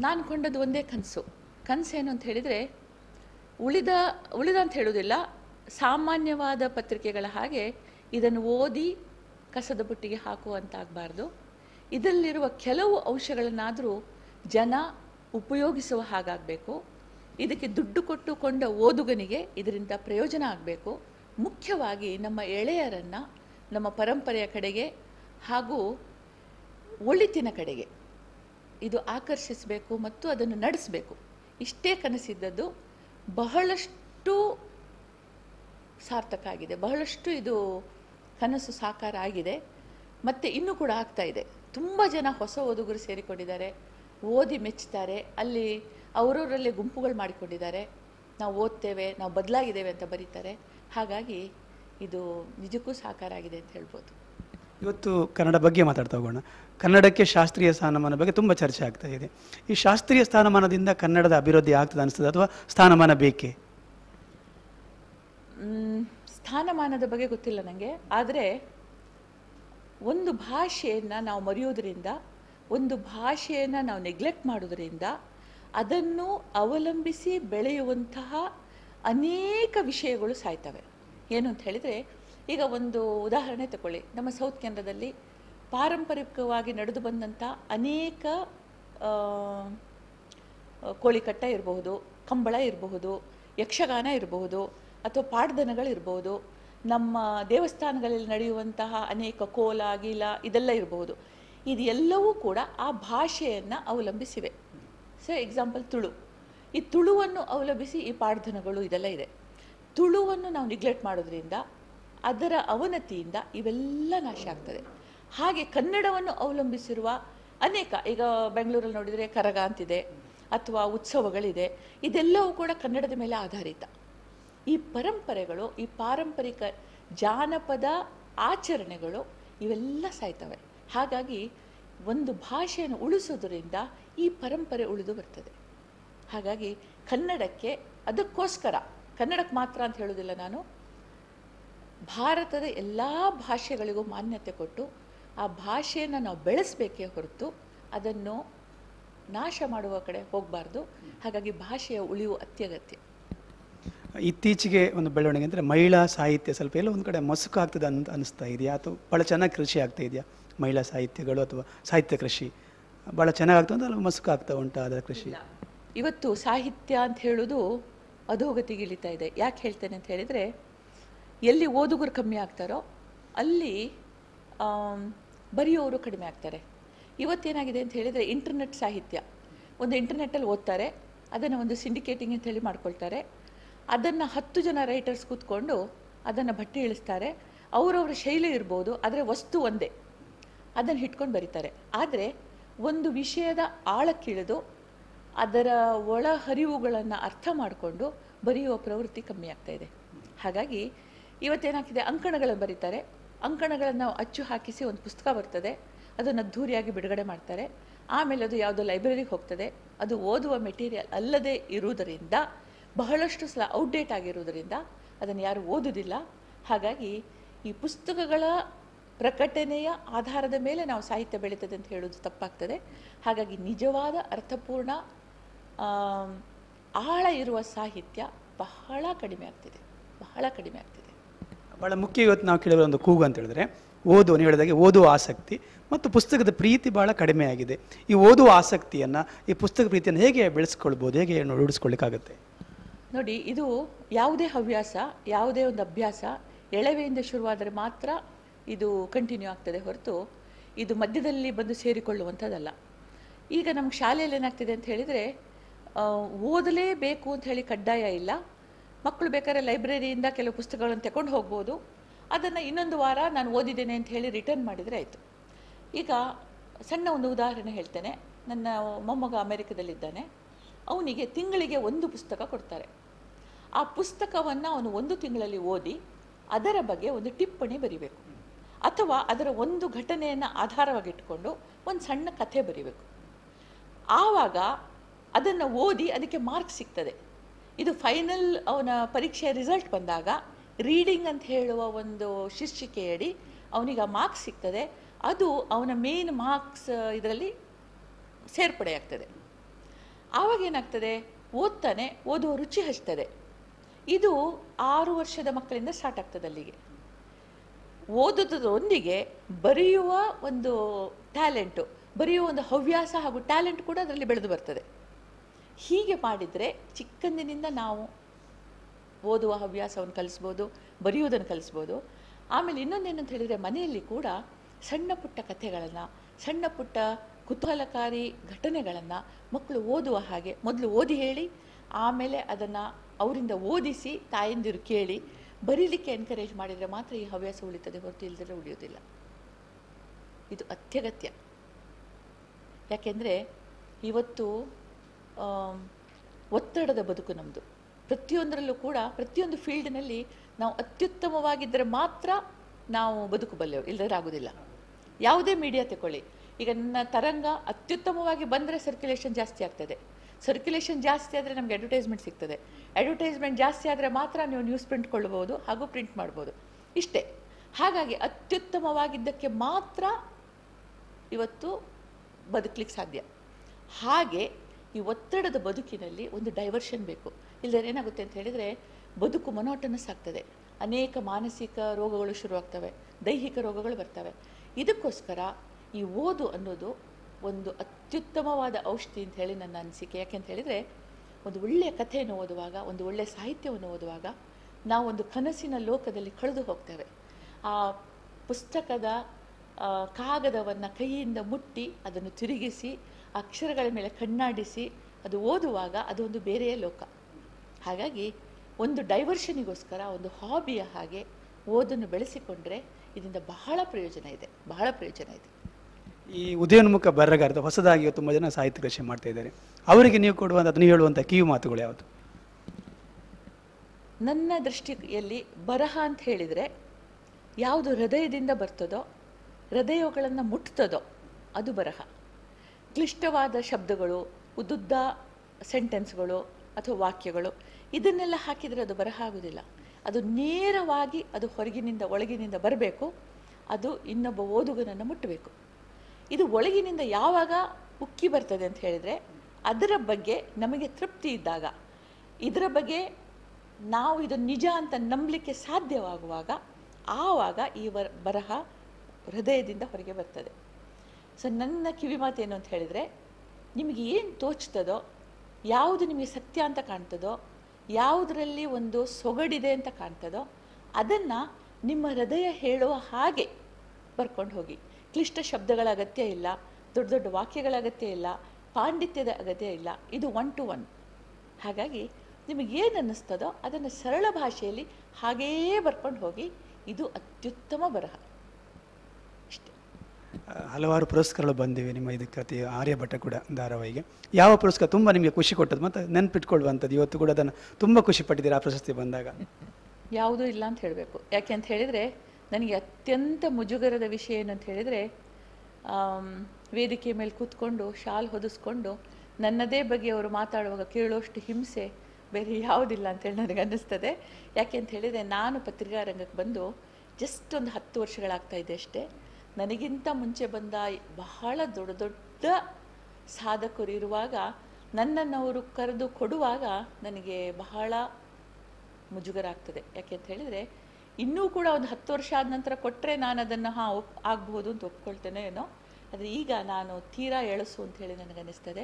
ನಾನು ಕೊಂಡದ್ದು ಒಂದೇ ಕನಸು. ಕನಸೇನು ಅಂತ ಹೇಳಿದರೆ ಉಳಿದ ಉಳಿದ ಅಂತ ಹೇಳೋದಿಲ್ಲ ಸಾಮಾನ್ಯವಾದ ಪತ್ರಿಕೆಗಳ ಹಾಗೆ ಇದನ್ನು ಓದಿ ಕಸದ ಬುಟ್ಟಿಗೆ ಹಾಕುವಂತಾಗಬಾರ್ದು. ಇದರಲ್ಲಿರುವ ಕೆಲವು ಅಂಶಗಳನ್ನಾದರೂ ಜನ ಉಪಯೋಗಿಸುವ ಹಾಗಾಗಬೇಕು. ಇದಕ್ಕೆ ದುಡ್ಡು ಕೊಟ್ಟುಕೊಂಡ ಓದುಗನಿಗೆ ಇದರಿಂದ ಪ್ರಯೋಜನ ಆಗಬೇಕು. ಮುಖ್ಯವಾಗಿ ನಮ್ಮ ಎಳೆಯರನ್ನು, ನಮ್ಮ ಪರಂಪರೆಯ ಕಡೆಗೆ ಹಾಗೂ ಒಳಿತಿನ ಕಡೆಗೆ. ಇದು ಆಕರ್ಷಿಸಬೇಕು ಮತ್ತು ಅದನ್ನು ನಡೆಸಬೇಕು. ಇಷ್ಟೇ ಕನಸಿದ್ದದ್ದು ಬಹಳಷ್ಟು ಸಾರ್ಥಕ ಆಗಿದೆ. ಬಹಳಷ್ಟು ಇದು ಕನಸು ಸಾಕಾರ ಆಗಿದೆ. ಮತ್ತು ಇನ್ನೂ ಕೂಡ ಆಗ್ತಾ ಇದೆ. ತುಂಬ ಜನ ಹೊಸ ಓದುಗರು ಸೇರಿಕೊಂಡಿದ್ದಾರೆ. ಓದಿ ಮೆಚ್ಚುತ್ತಾರೆ ಅಲ್ಲಿ ಅವರವರಲ್ಲಿ ಗುಂಪುಗಳು ಮಾಡಿಕೊಂಡಿದ್ದಾರೆ. ನಾವು ಓದ್ತೇವೆ, ನಾವು ಬದಲಾಗಿದ್ದೇವೆ ಅಂತ ಬರೀತಾರೆ. ಹಾಗಾಗಿ ಇದು ನಿಜಕ್ಕೂ ಸಾಕಾರ ಆಗಿದೆ ಅಂತ ಹೇಳ್ಬೋದು. ಇವತ್ತು ಕನ್ನಡ ಬಗ್ಗೆ ಮಾತಾಡ್ತಾ ಹೋಗೋಣ. ಕನ್ನಡಕ್ಕೆ ಶಾಸ್ತ್ರೀಯ ಸ್ಥಾನಮಾನ ಬಗ್ಗೆ ತುಂಬ ಚರ್ಚೆ ಆಗ್ತಾ ಇದೆ. ಈ ಶಾಸ್ತ್ರೀಯ ಸ್ಥಾನಮಾನದಿಂದ ಕನ್ನಡದ ಅಭಿವೃದ್ಧಿ ಆಗ್ತದೆ ಅನಿಸ್ತದೆ ಅಥವಾ ಸ್ಥಾನಮಾನ ಬೇಕೇ? ಸ್ಥಾನಮಾನದ ಬಗ್ಗೆ ಗೊತ್ತಿಲ್ಲ ನನಗೆ ಆದರೆ ಒಂದು ಭಾಷೆಯನ್ನು ನಾವು ಮರೆಯೋದ್ರಿಂದ ಒಂದು ಭಾಷೆಯನ್ನು ನಾವು ನೆಗ್ಲೆಕ್ಟ್ ಮಾಡೋದ್ರಿಂದ ಅದನ್ನು ಅವಲಂಬಿಸಿ ಬೆಳೆಯುವಂತಹ ಅನೇಕ ವಿಷಯಗಳು ಸಾಯ್ತವೆ. ಏನು ಅಂತ ಹೇಳಿದರೆ, ಈಗ ಒಂದು ಉದಾಹರಣೆ ತಗೊಳ್ಳಿ ನಮ್ಮ ಸೌತ್ ಕೆನಡಾದಲ್ಲಿ ಪಾರಂಪರಿಕವಾಗಿ ನಡೆದು ಬಂದಂಥ ಅನೇಕ ಕೋಳಿಕಟ್ಟ ಇರಬಹುದು, ಕಂಬಳ ಇರಬಹುದು, ಯಕ್ಷಗಾನ ಇರಬಹುದು ಅಥವಾ ಪಾಡ್ದನಗಳಿರ್ಬೋದು ನಮ್ಮ ದೇವಸ್ಥಾನಗಳಲ್ಲಿ ನಡೆಯುವಂತಹ ಅನೇಕ ಕೋಲ, ಗೀಲ ಇದೆಲ್ಲ ಇರಬಹುದು. ಇದೆಲ್ಲವೂ ಕೂಡ ಆ ಭಾಷೆಯನ್ನು ಅವಲಂಬಿಸಿವೆ. So example Tulu. ಈ ತುಳುವನ್ನು ಅವಲಂಬಿಸಿ ಈ ಪಾಡ್ದನಗಳು ಇದೆಲ್ಲ ಇದೆ. ತುಳುವನ್ನು ನಾವು ನಿಗ್ಲೆಕ್ಟ್ ಮಾಡೋದ್ರಿಂದ ಅದರ ಅವನತಿಯಿಂದ ಇವೆಲ್ಲ ನಾಶ ಆಗ್ತದೆ. ಹಾಗೆ ಕನ್ನಡವನ್ನು ಅವಲಂಬಿಸಿರುವ ಅನೇಕ, ಈಗ ಬೆಂಗಳೂರಲ್ಲಿ ನೋಡಿದರೆ ಕರಗ ಅಂತಿದೆ, ಅಥವಾ ಉತ್ಸವಗಳಿದೆ, ಇದೆಲ್ಲವೂ ಕೂಡ ಕನ್ನಡದ ಮೇಲೆ ಆಧಾರಿತ. ಈ ಪರಂಪರೆಗಳು, ಈ ಪಾರಂಪರಿಕ ಜಾನಪದ ಆಚರಣೆಗಳು ಇವೆಲ್ಲ ಸಾಯ್ತವೆ. ಹಾಗಾಗಿ ಒಂದು ಭಾಷೆಯನ್ನು ಉಳಿಸೋದ್ರಿಂದ ಈ ಪರಂಪರೆ ಉಳಿದು ಬರ್ತದೆ. ಹಾಗಾಗಿ ಕನ್ನಡಕ್ಕೆ ಅದಕ್ಕೋಸ್ಕರ, ಕನ್ನಡಕ್ಕೆ ಮಾತ್ರ ಅಂತ ಹೇಳೋದಿಲ್ಲ ನಾನು, ಭಾರತದ ಎಲ್ಲ ಭಾಷೆಗಳಿಗೂ ಮಾನ್ಯತೆ ಕೊಟ್ಟು ಆ ಭಾಷೆಯನ್ನು ನಾವು ಬೆಳೆಸಬೇಕೇ ಹೊರತು ಅದನ್ನು ನಾಶ ಮಾಡುವ ಕಡೆ ಹೋಗಬಾರ್ದು. ಹಾಗಾಗಿ ಭಾಷೆಯ ಉಳಿವು ಅತ್ಯಗತ್ಯ. ಇತ್ತೀಚೆಗೆ ಒಂದು ಬೆಳವಣಿಗೆ ಅಂದರೆ ಮಹಿಳಾ ಸಾಹಿತ್ಯ ಸ್ವಲ್ಪ ಎಲ್ಲ ಒಂದು ಕಡೆ ಮಸುಕು ಆಗ್ತದೆ ಅಂತ ಅನಿಸ್ತಾ ಇದೆಯಾ? ಅಥವಾ ಭಾಳ ಚೆನ್ನಾಗಿ ಕೃಷಿ ಆಗ್ತಾ ಇದೆಯಾ? ಮಹಿಳಾ ಸಾಹಿತ್ಯಗಳು ಅಥವಾ ಸಾಹಿತ್ಯ ಕೃಷಿ. ಭಾಳ ಚೆನ್ನಾಗಿ ಅಂದರೆ ಉಂಟು ಅಲ್ಲ ಮಸುಕು ಆಗ್ತಾ ಉಂಟು ಅದರ ಕೃಷಿ? ಇವತ್ತು ಸಾಹಿತ್ಯ ಅಂತ ಹೇಳೋದು ಅಧೋಗತಿಗೆ ಇಳಿತಾ ಇದೆ. ಯಾಕೆ ಹೇಳ್ತೇನೆ ಅಂತ ಹೇಳಿದರೆ ಎಲ್ಲಿ ಓದುಗರು ಕಮ್ಮಿ ಆಗ್ತಾರೋ ಅಲ್ಲಿ ಬರೆಯೋರು ಕಡಿಮೆ ಆಗ್ತಾರೆ. ಇವತ್ತೇನಾಗಿದೆ ಅಂತ ಹೇಳಿದರೆ ಇಂಟರ್ನೆಟ್ ಸಾಹಿತ್ಯ. ಒಂದು ಇಂಟರ್ನೆಟ್ಟಲ್ಲಿ ಓದ್ತಾರೆ, ಅದನ್ನು ಒಂದು ಸಿಂಡಿಕೇಟಿಂಗ್ ಅಂತ ಹೇಳಿ ಮಾಡ್ಕೊಳ್ತಾರೆ. ಅದನ್ನು ಹತ್ತು ಜನ ರೈಟರ್ಸ್ ಕೂತ್ಕೊಂಡು ಅದನ್ನು ಬಟ್ಟೆ ಇಳಿಸ್ತಾರೆ. ಅವರವರ ಶೈಲಿ ಇರ್ಬೋದು, ಆದರೆ ವಸ್ತು ಒಂದೇ. ಅದನ್ನು ಹಿಟ್ಕೊಂಡು ಬರೀತಾರೆ. ಆದರೆ ಒಂದು ವಿಷಯದ ಆಳಕ್ಕಿಳಿದು ಅದರ ಒಳಹರಿವುಗಳನ್ನು ಅರ್ಥ ಮಾಡಿಕೊಂಡು ಬರೆಯುವ ಪ್ರವೃತ್ತಿ ಕಮ್ಮಿ ಆಗ್ತಾ ಇದೆ. ಹಾಗಾಗಿ ಇವತ್ತೇನಾಗ್ತಿದೆ? ಅಂಕಣಗಳನ್ನು ಬರೀತಾರೆ. ಅಂಕಣಗಳನ್ನು ಅಚ್ಚು ಹಾಕಿಸಿ ಒಂದು ಪುಸ್ತಕ ಬರ್ತದೆ, ಅದನ್ನು ಅದ್ಧೂರಿಯಾಗಿ ಬಿಡುಗಡೆ ಮಾಡ್ತಾರೆ. ಆಮೇಲೆ ಅದು ಯಾವುದೋ ಲೈಬ್ರರಿಗೆ ಹೋಗ್ತದೆ. ಅದು ಓದುವ ಮೆಟೀರಿಯಲ್ ಅಲ್ಲದೆ ಇರುವುದರಿಂದ, ಬಹಳಷ್ಟು ಸಲ ಔಟ್ಡೇಟ್ ಆಗಿರುವುದರಿಂದ ಅದನ್ನು ಯಾರು ಓದುವುದಿಲ್ಲ ಹಾಗಾಗಿ ಈ ಪುಸ್ತಕಗಳ ಪ್ರಕಟಣೆಯ ಆಧಾರದ ಮೇಲೆ ನಾವು ಸಾಹಿತ್ಯ ಬೆಳೀತದೆ ಅಂತ ಹೇಳೋದು ತಪ್ಪಾಗ್ತದೆ. ಹಾಗಾಗಿ ನಿಜವಾದ ಅರ್ಥಪೂರ್ಣ ಆಳ ಇರುವ ಸಾಹಿತ್ಯ ಬಹಳ ಕಡಿಮೆ ಆಗ್ತಿದೆ. ಬಹಳ ಕಡಿಮೆ ಆಗ್ತಿದೆ. ಭಾಳ ಮುಖ್ಯ ಇವತ್ತು ನಾವು ಕೇಳಿರೋ ಒಂದು ಕೂಗು ಅಂತ ಹೇಳಿದ್ರೆ, ಓದು ನೀವು ಹೇಳಿದಾಗೆ ಓದುವ ಆಸಕ್ತಿ ಮತ್ತು ಪುಸ್ತಕದ ಪ್ರೀತಿ ಭಾಳ ಕಡಿಮೆ ಆಗಿದೆ. ಈ ಓದುವ ಆಸಕ್ತಿಯನ್ನು, ಈ ಪುಸ್ತಕ ಪ್ರೀತಿಯನ್ನು ಹೇಗೆ ಬೆಳೆಸ್ಕೊಳ್ಬೋದು, ಹೇಗೆ ರೂಢಿಸ್ಕೊಳ್ಳಿಕ್ಕಾಗುತ್ತೆ ನೋಡಿ, ಇದು ಯಾವುದೇ ಹವ್ಯಾಸ, ಯಾವುದೇ ಒಂದು ಅಭ್ಯಾಸ ಎಳವೆಯಿಂದ ಶುರುವಾದರೆ ಮಾತ್ರ ಇದು ಕಂಟಿನ್ಯೂ ಆಗ್ತದೆ ಹೊರತು ಇದು ಮಧ್ಯದಲ್ಲಿ ಬಂದು ಸೇರಿಕೊಳ್ಳುವಂಥದ್ದಲ್ಲ. ಈಗ ನಮ್ಗೆ ಶಾಲೆಯಲ್ಲಿ ಏನಾಗ್ತಿದೆ ಅಂತ ಹೇಳಿದರೆ ಓದಲೇಬೇಕು ಅಂತ ಹೇಳಿ ಕಡ್ಡಾಯ ಇಲ್ಲ. ಮಕ್ಕಳು ಬೇಕಾದ್ರೆ ಲೈಬ್ರರಿಯಿಂದ ಕೆಲವು ಪುಸ್ತಕಗಳನ್ನು ತಗೊಂಡು ಹೋಗ್ಬೋದು. ಅದನ್ನು ಇನ್ನೊಂದು ವಾರ ನಾನು ಓದಿದ್ದೇನೆ ಅಂತ ಹೇಳಿ ರಿಟರ್ನ್ ಮಾಡಿದರೆ ಆಯಿತು. ಈಗ ಸಣ್ಣ ಒಂದು ಉದಾಹರಣೆ ಹೇಳ್ತೇನೆ. ನನ್ನ ಮೊಮ್ಮಗ ಅಮೆರಿಕದಲ್ಲಿದ್ದಾನೆ. ಅವನಿಗೆ ತಿಂಗಳಿಗೆ ಒಂದು ಪುಸ್ತಕ ಕೊಡ್ತಾರೆ. ಆ ಪುಸ್ತಕವನ್ನು ಅವನು ಒಂದು ತಿಂಗಳಲ್ಲಿ ಓದಿ ಅದರ ಬಗ್ಗೆ ಒಂದು ಟಿಪ್ಪಣಿ ಬರಿಬೇಕು. ಅಥವಾ ಅದರ ಒಂದು ಘಟನೆಯನ್ನು ಆಧಾರವಾಗಿಟ್ಟುಕೊಂಡು ಒಂದು ಸಣ್ಣ ಕಥೆ ಬರಿಬೇಕು. ಆವಾಗ ಅದನ್ನು ಓದಿ ಅದಕ್ಕೆ ಮಾರ್ಕ್ ಸಿಗ್ತದೆ. ಇದು ಫೈನಲ್ ಅವನ ಪರೀಕ್ಷೆಯ ರಿಸಲ್ಟ್ ಬಂದಾಗ ರೀಡಿಂಗ್ ಅಂತ ಹೇಳುವ ಒಂದು ಶೀರ್ಷಿಕೆಯಡಿ ಅವನಿಗೆ ಆ ಮಾರ್ಕ್ಸ್ ಸಿಗ್ತದೆ. ಅದು ಅವನ ಮೇನ್ ಮಾರ್ಕ್ಸ್ ಇದರಲ್ಲಿ ಸೇರ್ಪಡೆಯಾಗ್ತದೆ ಆವಾಗ ಏನಾಗ್ತದೆ? ಓದ್ತಾನೆ, ಓದುವ ರುಚಿ ಹಚ್ತದೆ. ಇದು ಆರು ವರ್ಷದ ಮಕ್ಕಳಿಂದ ಸ್ಟಾರ್ಟ್ ಆಗ್ತದೆ ಅಲ್ಲಿಗೆ. ಓದೋದ್ರೊಂದಿಗೆ ಬರೆಯುವ ಒಂದು ಟ್ಯಾಲೆಂಟು ಬರೆಯುವ ಒಂದು ಹವ್ಯಾಸ ಹಾಗೂ ಟ್ಯಾಲೆಂಟ್ ಕೂಡ ಅದರಲ್ಲಿ ಬೆಳೆದು ಬರ್ತದೆ. ಹೀಗೆ ಮಾಡಿದರೆ ಚಿಕ್ಕಂದಿನಿಂದ ನಾವು ಓದುವ ಹವ್ಯಾಸವನ್ನು ಕಲಿಸ್ಬೋದು, ಬರೆಯುವುದನ್ನು ಕಲಿಸ್ಬೋದು. ಆಮೇಲೆ ಇನ್ನೊಂದೇನಂತ ಹೇಳಿದರೆ ಮನೆಯಲ್ಲಿ ಕೂಡ ಸಣ್ಣ ಪುಟ್ಟ ಕಥೆಗಳನ್ನು, ಸಣ್ಣ ಪುಟ್ಟ ಕುತೂಹಲಕಾರಿ ಘಟನೆಗಳನ್ನು ಮಕ್ಕಳು ಓದುವ ಹಾಗೆ ಮೊದಲು ಓದಿ ಹೇಳಿ, ಆಮೇಲೆ ಅದನ್ನು ಅವರಿಂದ ಓದಿಸಿ ತಾಯಂದಿರು ಕೇಳಿ, ಬರೀಲಿಕ್ಕೆ ಎನ್ಕರೇಜ್ ಮಾಡಿದರೆ ಮಾತ್ರ ಈ ಹವ್ಯಾಸ ಉಳಿತದೆ ಹೊರತು ಇಲ್ಲದ್ರೆ ಉಳಿಯೋದಿಲ್ಲ ಇದು ಅತ್ಯಗತ್ಯ. ಯಾಕೆಂದರೆ ಇವತ್ತು ಒತ್ತಡದ ಬದುಕು ನಮ್ಮದು ಪ್ರತಿಯೊಂದರಲ್ಲೂ ಕೂಡ ಪ್ರತಿಯೊಂದು ಫೀಲ್ಡ್ನಲ್ಲಿ ನಾವು ಅತ್ಯುತ್ತಮವಾಗಿದ್ದರೆ ಮಾತ್ರ ನಾವು ಬದುಕಬಲ್ಲೆವು ಇಲ್ಲದ್ರೆ ಆಗೋದಿಲ್ಲ. ಯಾವುದೇ ಮೀಡಿಯಾ ತಗೊಳ್ಳಿ ಈಗ ನನ್ನ ತರಂಗ ಅತ್ಯುತ್ತಮವಾಗಿ ಬಂದರೆ ಸರ್ಕ್ಯುಲೇಷನ್ ಜಾಸ್ತಿ ಆಗ್ತದೆ. ಸರ್ಕ್ಯುಲೇಷನ್ ಜಾಸ್ತಿ ಆದರೆ ನಮಗೆ ಅಡ್ವರ್ಟೈಸ್ಮೆಂಟ್ ಸಿಗ್ತದೆ. ಅಡ್ವರ್ಟೈಸ್ಮೆಂಟ್ ಜಾಸ್ತಿ ಆದರೆ ಮಾತ್ರ ನೀವು ನ್ಯೂಸ್ ಪ್ರಿಂಟ್ ಕೊಳ್ಳಬಹುದು ಹಾಗೂ ಪ್ರಿಂಟ್ ಮಾಡ್ಬೋದು. ಇಷ್ಟೇ. ಹಾಗಾಗಿ ಅತ್ಯುತ್ತಮವಾಗಿದ್ದಕ್ಕೆ ಮಾತ್ರ ಇವತ್ತು ಬದುಕಲಿಕ್ಕೆ ಸಾಧ್ಯ. ಹಾಗೆ ಈ ಒತ್ತಡದ ಬದುಕಿನಲ್ಲಿ ಒಂದು ಡೈವರ್ಷನ್ ಬೇಕು. ಇಲ್ಲದ್ರೆ ಏನಾಗುತ್ತೆ ಅಂತ ಹೇಳಿದರೆ ಬದುಕು ಮನೋಟನಸ್ ಆಗ್ತದೆ. ಅನೇಕ ಮಾನಸಿಕ ರೋಗಗಳು ಶುರುವಾಗ್ತವೆ, ದೈಹಿಕ ರೋಗಗಳು ಬರ್ತವೆ. ಇದಕ್ಕೋಸ್ಕರ ಈ ಓದು ಅನ್ನೋದು ಒಂದು ಅತ್ಯುತ್ತಮವಾದ ಔಷಧಿ ಅಂತ ಹೇಳಿ ನನ್ನ ಅನಿಸಿಕೆ. ಯಾಕೆಂತ ಹೇಳಿದರೆ ಒಂದು ಒಳ್ಳೆಯ ಕಥೆಯನ್ನು ಓದುವಾಗ, ಒಂದು ಒಳ್ಳೆಯ ಸಾಹಿತ್ಯವನ್ನು ಓದುವಾಗ ನಾವೊಂದು ಕನಸಿನ ಲೋಕದಲ್ಲಿ ಕಳೆದು ಹೋಗ್ತೇವೆ. ಆ ಪುಸ್ತಕದ ಕಾಗದವನ್ನು ಕೈಯಿಂದ ಮುಟ್ಟಿ ಅದನ್ನು ತಿರುಗಿಸಿ ಅಕ್ಷರಗಳ ಮೇಲೆ ಕಣ್ಣಾಡಿಸಿ ಅದು ಓದುವಾಗ ಅದೊಂದು ಬೇರೆಯ ಲೋಕ. ಹಾಗಾಗಿ ಒಂದು ಡೈವರ್ಷನಿಗೋಸ್ಕರ ಒಂದು ಹಾಬಿಯ ಹಾಗೆ ಓದನ್ನು ಬೆಳೆಸಿಕೊಂಡ್ರೆ ಇದರಿಂದ ಬಹಳ ಪ್ರಯೋಜನ ಇದೆ ಬಹಳ ಪ್ರಯೋಜನ ಇದೆ. ಈ ಉದಯೋನ್ಮುಖ ಬರಗಾರದ ಹೊಸದಾಗಿ ತುಂಬ ಜನ ಸಾಹಿತ್ಯ ಕೃಷಿ ಮಾಡ್ತಾ ಇದ್ದಾರೆ. ಅವರಿಗೆ ನೀವು ಕೊಡುವಂಥ ಅದನ್ನು ಹೇಳುವಂಥ ಕಿವಿ ಮಾತುಗಳು ಯಾವುದು? ನನ್ನ ದೃಷ್ಟಿಯಲ್ಲಿ ಬರಹ ಅಂತ ಹೇಳಿದರೆ ಯಾವುದು ಹೃದಯದಿಂದ ಬರ್ತದೋ ಹೃದಯಗಳನ್ನು ಮುಟ್ತದೋ ಅದು ಬರಹ. ಕ್ಲಿಷ್ಟವಾದ ಶಬ್ದಗಳು ಉದ್ದುದ್ದ ಸೆಂಟೆನ್ಸ್ಗಳು ಅಥವಾ ವಾಕ್ಯಗಳು, ಇದನ್ನೆಲ್ಲ ಹಾಕಿದರೆ ಅದು ಬರಹ ಆಗೋದಿಲ್ಲ ಅದು ನೇರವಾಗಿ ಅದು ಹೊರಗಿನಿಂದ ಒಳಗಿನಿಂದ ಬರಬೇಕು, ಅದು ಇನ್ನೊಬ್ಬ ಓದುಗನನ್ನು ಮುಟ್ಟಬೇಕು. ಇದು ಒಳಗಿನಿಂದ ಯಾವಾಗ ಉಕ್ಕಿ ಬರ್ತದೆ ಅಂತ ಹೇಳಿದರೆ, ಅದರ ಬಗ್ಗೆ ನಮಗೆ ತೃಪ್ತಿ ಇದ್ದಾಗ, ಇದರ ಬಗ್ಗೆ ನಾವು ಇದು ನಿಜ ಅಂತ ನಂಬಲಿಕ್ಕೆ ಸಾಧ್ಯವಾಗುವಾಗ, ಆವಾಗ ಈ ಬರಹ ಹೃದಯದಿಂದ ಹೊರಗೆ ಬರ್ತದೆ. ಸೊ ನನ್ನ ಕಿವಿ ಮಾತೇನು ಅಂತ ಹೇಳಿದರೆ, ನಿಮಗೆ ಏನು ತೋಚ್ತದೋ ಯಾವುದು ನಿಮಗೆ ಸತ್ಯ ಅಂತ ಕಾಣ್ತದೋ, ಯಾವುದರಲ್ಲಿ ಒಂದು ಸೊಗಡಿದೆ ಅಂತ ಕಾಣ್ತದೋ, ಅದನ್ನು ನಿಮ್ಮ ಹೃದಯ ಹೇಳುವ ಹಾಗೆ ಬರ್ಕೊಂಡು ಹೋಗಿ. ಕ್ಲಿಷ್ಟ ಶಬ್ದಗಳ ಅಗತ್ಯ ಇಲ್ಲ, ದೊಡ್ಡ ದೊಡ್ಡ ವಾಕ್ಯಗಳ ಅಗತ್ಯ ಇಲ್ಲ, ಪಾಂಡಿತ್ಯದ ಅಗತ್ಯ ಇಲ್ಲ, ಇದು ಒನ್ ಟು ಒನ್ ಹಾಗಾಗಿ ನಿಮಗೇನು ಅನ್ನಿಸ್ತದೋ ಅದನ್ನು ಸರಳ ಭಾಷೆಯಲ್ಲಿ ಹಾಗೇ ಬರ್ಕೊಂಡು ಹೋಗಿ, ಇದು ಅತ್ಯುತ್ತಮ ಬರಹ. ಹಲವಾರು ಪುರಸ್ಕಾರಗಳು ಬಂದಿವೆ ನಿಮ್ಮ ಇದಕ್ಕೆ ಆರ್ಯಭಟ ಕೂಡ ಧಾರಾವಾಹಿಗೆ. ಯಾವ ಪುರಸ್ಕಾರ ತುಂಬ ನಿಮಗೆ ಖುಷಿ ಕೊಟ್ಟದ್ದು ಮತ್ತು ನೆನ್ಪಿಟ್ಕೊಳ್ಳುವಂಥದ್ದು ಇವತ್ತು ಕೂಡ ಅದನ್ನು ತುಂಬ ಖುಷಿ ಪಟ್ಟಿದ್ದೀರಾ ಆ ಪ್ರಶಸ್ತಿ ಬಂದಾಗ? ಯಾವುದೂ ಇಲ್ಲ ಅಂತ ಹೇಳಬೇಕು. ಯಾಕೆ ಅಂತ ಹೇಳಿದರೆ, ನನಗೆ ಅತ್ಯಂತ ಮುಜುಗರದ ವಿಷಯ ಏನಂತ ಅಂತ ಹೇಳಿದರೆ ವೇದಿಕೆ ಮೇಲೆ ಕೂತ್ಕೊಂಡು, ಶಾಲ್ ಹೊದಿಸ್ಕೊಂಡು, ನನ್ನದೇ ಬಗ್ಗೆ ಅವರು ಮಾತಾಡುವಾಗ ಕೇಳುವಷ್ಟು ಹಿಂಸೆ ಬೇರೆ ಯಾವುದಿಲ್ಲ ಅಂತೇಳಿ ನನಗೆ ಅನ್ನಿಸ್ತದೆ. ಯಾಕೆ ಅಂತ ಹೇಳಿದರೆ, ನಾನು ಪತ್ರಿಕಾ ರಂಗಕ್ಕೆ ಬಂದು ಜಸ್ಟ್ ಒಂದು ಹತ್ತು ವರ್ಷಗಳಾಗ್ತಾ ಇದೆ ಅಷ್ಟೇ. ನನಗಿಂತ ಮುಂಚೆ ಬಂದ ಬಹಳ ದೊಡ್ಡ ದೊಡ್ಡ ಸಾಧಕರು ಇರುವಾಗ, ನನ್ನನ್ನು ಅವರು ಕರೆದು ಕೊಡುವಾಗ ನನಗೆ ಬಹಳ ಮುಜುಗರ ಆಗ್ತದೆ ಯಾಕೆ ಅಂತ ಹೇಳಿದರೆ, ಇನ್ನೂ ಕೂಡ ಒಂದು ಹತ್ತು ವರ್ಷ ಆದ ನಂತರ ಕೊಟ್ಟರೆ ನಾನು ಅದನ್ನು, ಹಾಂ, ಒಪ್ ಆಗ್ಬೋದು ಅಂತ ಒಪ್ಕೊಳ್ತೇನೆ ಏನೋ. ಆದರೆ ಈಗ ನಾನು ತೀರಾ ಎಳಸು ಅಂತ ಹೇಳಿ ನನಗೆ ಅನ್ನಿಸ್ತದೆ.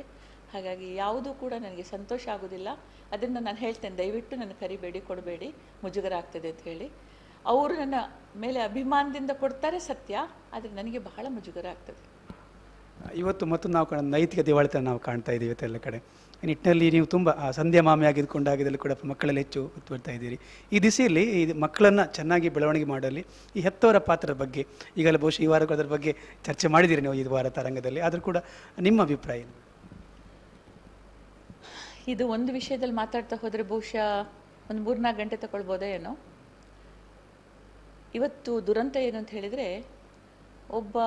ಹಾಗಾಗಿ ಯಾವುದೂ ಕೂಡ ನನಗೆ ಸಂತೋಷ ಆಗೋದಿಲ್ಲ. ಅದನ್ನು ನಾನು ಹೇಳ್ತೇನೆ. ದಯವಿಟ್ಟು ನನಗೆ ಕರಿಬೇಡಿ, ಕೊಡಬೇಡಿ ಮುಜುಗರ ಆಗ್ತದೆ ಅಂತ ಹೇಳಿ. ಅವರು ನನ್ನ ಮೇಲೆ ಅಭಿಮಾನದಿಂದ ಕೊಡ್ತಾರೆ ಸತ್ಯ ಆದರೆ ನನಗೆ ಬಹಳ ಮುಜುಗರ ಆಗ್ತದೆ ಇವತ್ತು ಮತ್ತು ನಾವು ಕಾಣ ನೈತಿಕ ದಿವಾಳಿತನ ನಾವು ಕಾಣ್ತಾ ಇದ್ದೀವಿ ಇವತ್ತೆಲ್ಲ ಕಡೆ. ಈ ನಿಟ್ಟಿನಲ್ಲಿ ನೀವು ತುಂಬ ಸಂಧ್ಯಾ ಮಾಮಿ ಆಗಿದ್ದುಕೊಂಡಾಗಿದ್ದಲ್ಲಿ ಕೂಡ ಮಕ್ಕಳಲ್ಲಿ ಹೆಚ್ಚು ಒತ್ತು ಇದ್ದೀರಿ. ಈ ದಿಸೆಯಲ್ಲಿ ಈ ಮಕ್ಕಳನ್ನು ಚೆನ್ನಾಗಿ ಬೆಳವಣಿಗೆ ಮಾಡಲಿ ಈ ಹೆತ್ತವರ ಪಾತ್ರದ ಬಗ್ಗೆ ಈಗಲ್ಲ ಬಹುಶಃ ಈ ವಾರ ಅದರ ಬಗ್ಗೆ ಚರ್ಚೆ ಮಾಡಿದ್ದೀರಿ ನೀವು ಈ ವಾರ ತರಂಗದಲ್ಲಿ. ಆದರೂ ಕೂಡ ನಿಮ್ಮ ಅಭಿಪ್ರಾಯ? ಇದು ಒಂದು ವಿಷಯದಲ್ಲಿ ಮಾತಾಡ್ತಾ ಹೋದರೆ ಬಹುಶಃ ಒಂದು ಮೂರ್ನಾಲ್ಕು ಗಂಟೆ ತಗೊಳ್ಬೋದೇನೋ ಏನೋ? ಇವತ್ತು ದುರಂತ ಏನು ಅಂತ ಹೇಳಿದರೆ, ಒಬ್ಬ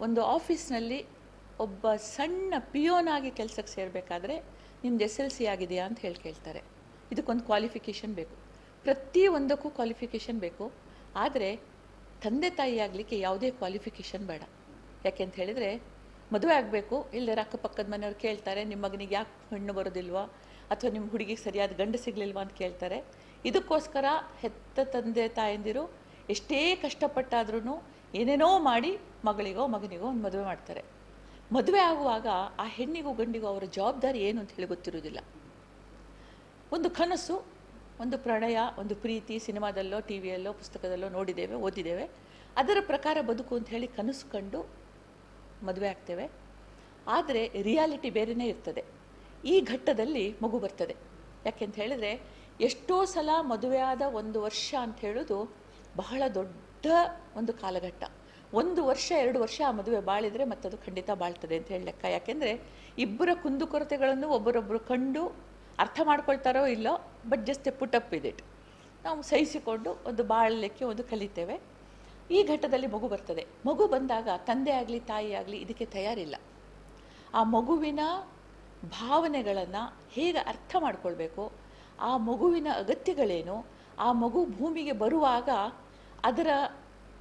ಒಂದು ಆಫೀಸ್ನಲ್ಲಿ ಒಬ್ಬ ಸಣ್ಣ ಪಿಯೋನಾಗಿ ಕೆಲಸಕ್ಕೆ ಸೇರಬೇಕಾದ್ರೆ ನಿಮ್ದು ಎಸ್ ಎಲ್ ಸಿ ಆಗಿದೆಯಾ ಅಂತ ಹೇಳಿ ಕೇಳ್ತಾರೆ. ಇದಕ್ಕೊಂದು ಕ್ವಾಲಿಫಿಕೇಷನ್ ಬೇಕು. ಪ್ರತಿ ಒಂದಕ್ಕೂ ಕ್ವಾಲಿಫಿಕೇಷನ್ ಬೇಕು. ಆದರೆ ತಂದೆ ತಾಯಿ ಆಗಲಿಕ್ಕೆ ಯಾವುದೇ ಕ್ವಾಲಿಫಿಕೇಷನ್ ಬೇಡ. ಯಾಕೆ ಅಂತ ಹೇಳಿದರೆ, ಮದುವೆ ಆಗಬೇಕು ಇಲ್ಲರ ಅಕ್ಕಪಕ್ಕದ ಮನೆಯವ್ರು ಕೇಳ್ತಾರೆ, ನಿಮ್ಮ ಮಗನಿಗೆ ಯಾಕೆ ಹೆಣ್ಣು ಬರೋದಿಲ್ವಾ, ಅಥವಾ ನಿಮ್ಮ ಹುಡುಗಿಗೆ ಸರಿಯಾದ ಗಂಡು ಸಿಗಲಿಲ್ವಾ ಅಂತ ಕೇಳ್ತಾರೆ. ಇದಕ್ಕೋಸ್ಕರ ಹೆತ್ತ ತಂದೆ ತಾಯಂದಿರು ಎಷ್ಟೇ ಕಷ್ಟಪಟ್ಟಾದ್ರೂ ಏನೇನೋ ಮಾಡಿ ಮಗಳಿಗೋ ಮಗನಿಗೋ ಒಂದು ಮದುವೆ ಮಾಡ್ತಾರೆ. ಮದುವೆ ಆಗುವಾಗ ಆ ಹೆಣ್ಣಿಗೂ ಗಂಡಿಗೂ ಅವರ ಜವಾಬ್ದಾರಿ ಏನು ಅಂತ ಹೇಳಿ ಗೊತ್ತಿರೋದಿಲ್ಲ ಒಂದು ಕನಸು, ಒಂದು ಪ್ರಣಯ, ಒಂದು ಪ್ರೀತಿ ಸಿನಿಮಾದಲ್ಲೋ ಟಿ ವಿಯಲ್ಲೋ ಪುಸ್ತಕದಲ್ಲೋ ನೋಡಿದ್ದೇವೆ, ಓದಿದ್ದೇವೆ. ಅದರ ಪ್ರಕಾರ ಬದುಕು ಅಂತ ಹೇಳಿ ಕನಸು ಕಂಡು ಮದುವೆ ಆಗ್ತೇವೆ. ಆದರೆ ರಿಯಾಲಿಟಿ ಬೇರೆಯೇ ಇರ್ತದೆ. ಈ ಘಟ್ಟದಲ್ಲಿ ಮಗು ಬರ್ತದೆ. ಯಾಕೆಂತ ಹೇಳಿದರೆ ಎಷ್ಟೋ ಸಲ ಮದುವೆಯಾದ ಒಂದು ವರ್ಷ ಅಂತ ಹೇಳೋದು ಬಹಳ ದೊಡ್ಡ ಒಂದು ಕಾಲಘಟ್ಟ. ಒಂದು ವರ್ಷ, ಎರಡು ವರ್ಷ ಆ ಮದುವೆ ಬಾಳಿದರೆ ಮತ್ತದು ಖಂಡಿತ ಬಾಳ್ತದೆ ಅಂತ ಹೇಳಿ ಲೆಕ್ಕ. ಯಾಕೆಂದರೆ ಇಬ್ಬರ ಕುಂದುಕೊರತೆಗಳನ್ನು ಒಬ್ಬರೊಬ್ಬರು ಕಂಡು ಅರ್ಥ ಮಾಡ್ಕೊಳ್ತಾರೋ ಇಲ್ಲೋ but just a put up it ನಾವು ಸಹಿಸಿಕೊಂಡು ಒಂದು ಬಾಳಲಿಕ್ಕೆ ಒಂದು ಕಲಿತೇವೆ. ಈ ಘಟ್ಟದಲ್ಲಿ ಮಗು ಬರ್ತದೆ. ಮಗು ಬಂದಾಗ ತಂದೆ ಆಗಲಿ, ತಾಯಿ ಆಗಲಿ ಇದಕ್ಕೆ ತಯಾರಿಲ್ಲ. ಆ ಮಗುವಿನ ಭಾವನೆಗಳನ್ನು ಹೇಗೆ ಅರ್ಥ ಮಾಡ್ಕೊಳ್ಬೇಕು ಆ ಮಗುವಿನ ಅಗತ್ಯಗಳೇನು? ಆ ಮಗು ಭೂಮಿಗೆ ಬರುವಾಗ ಅದರ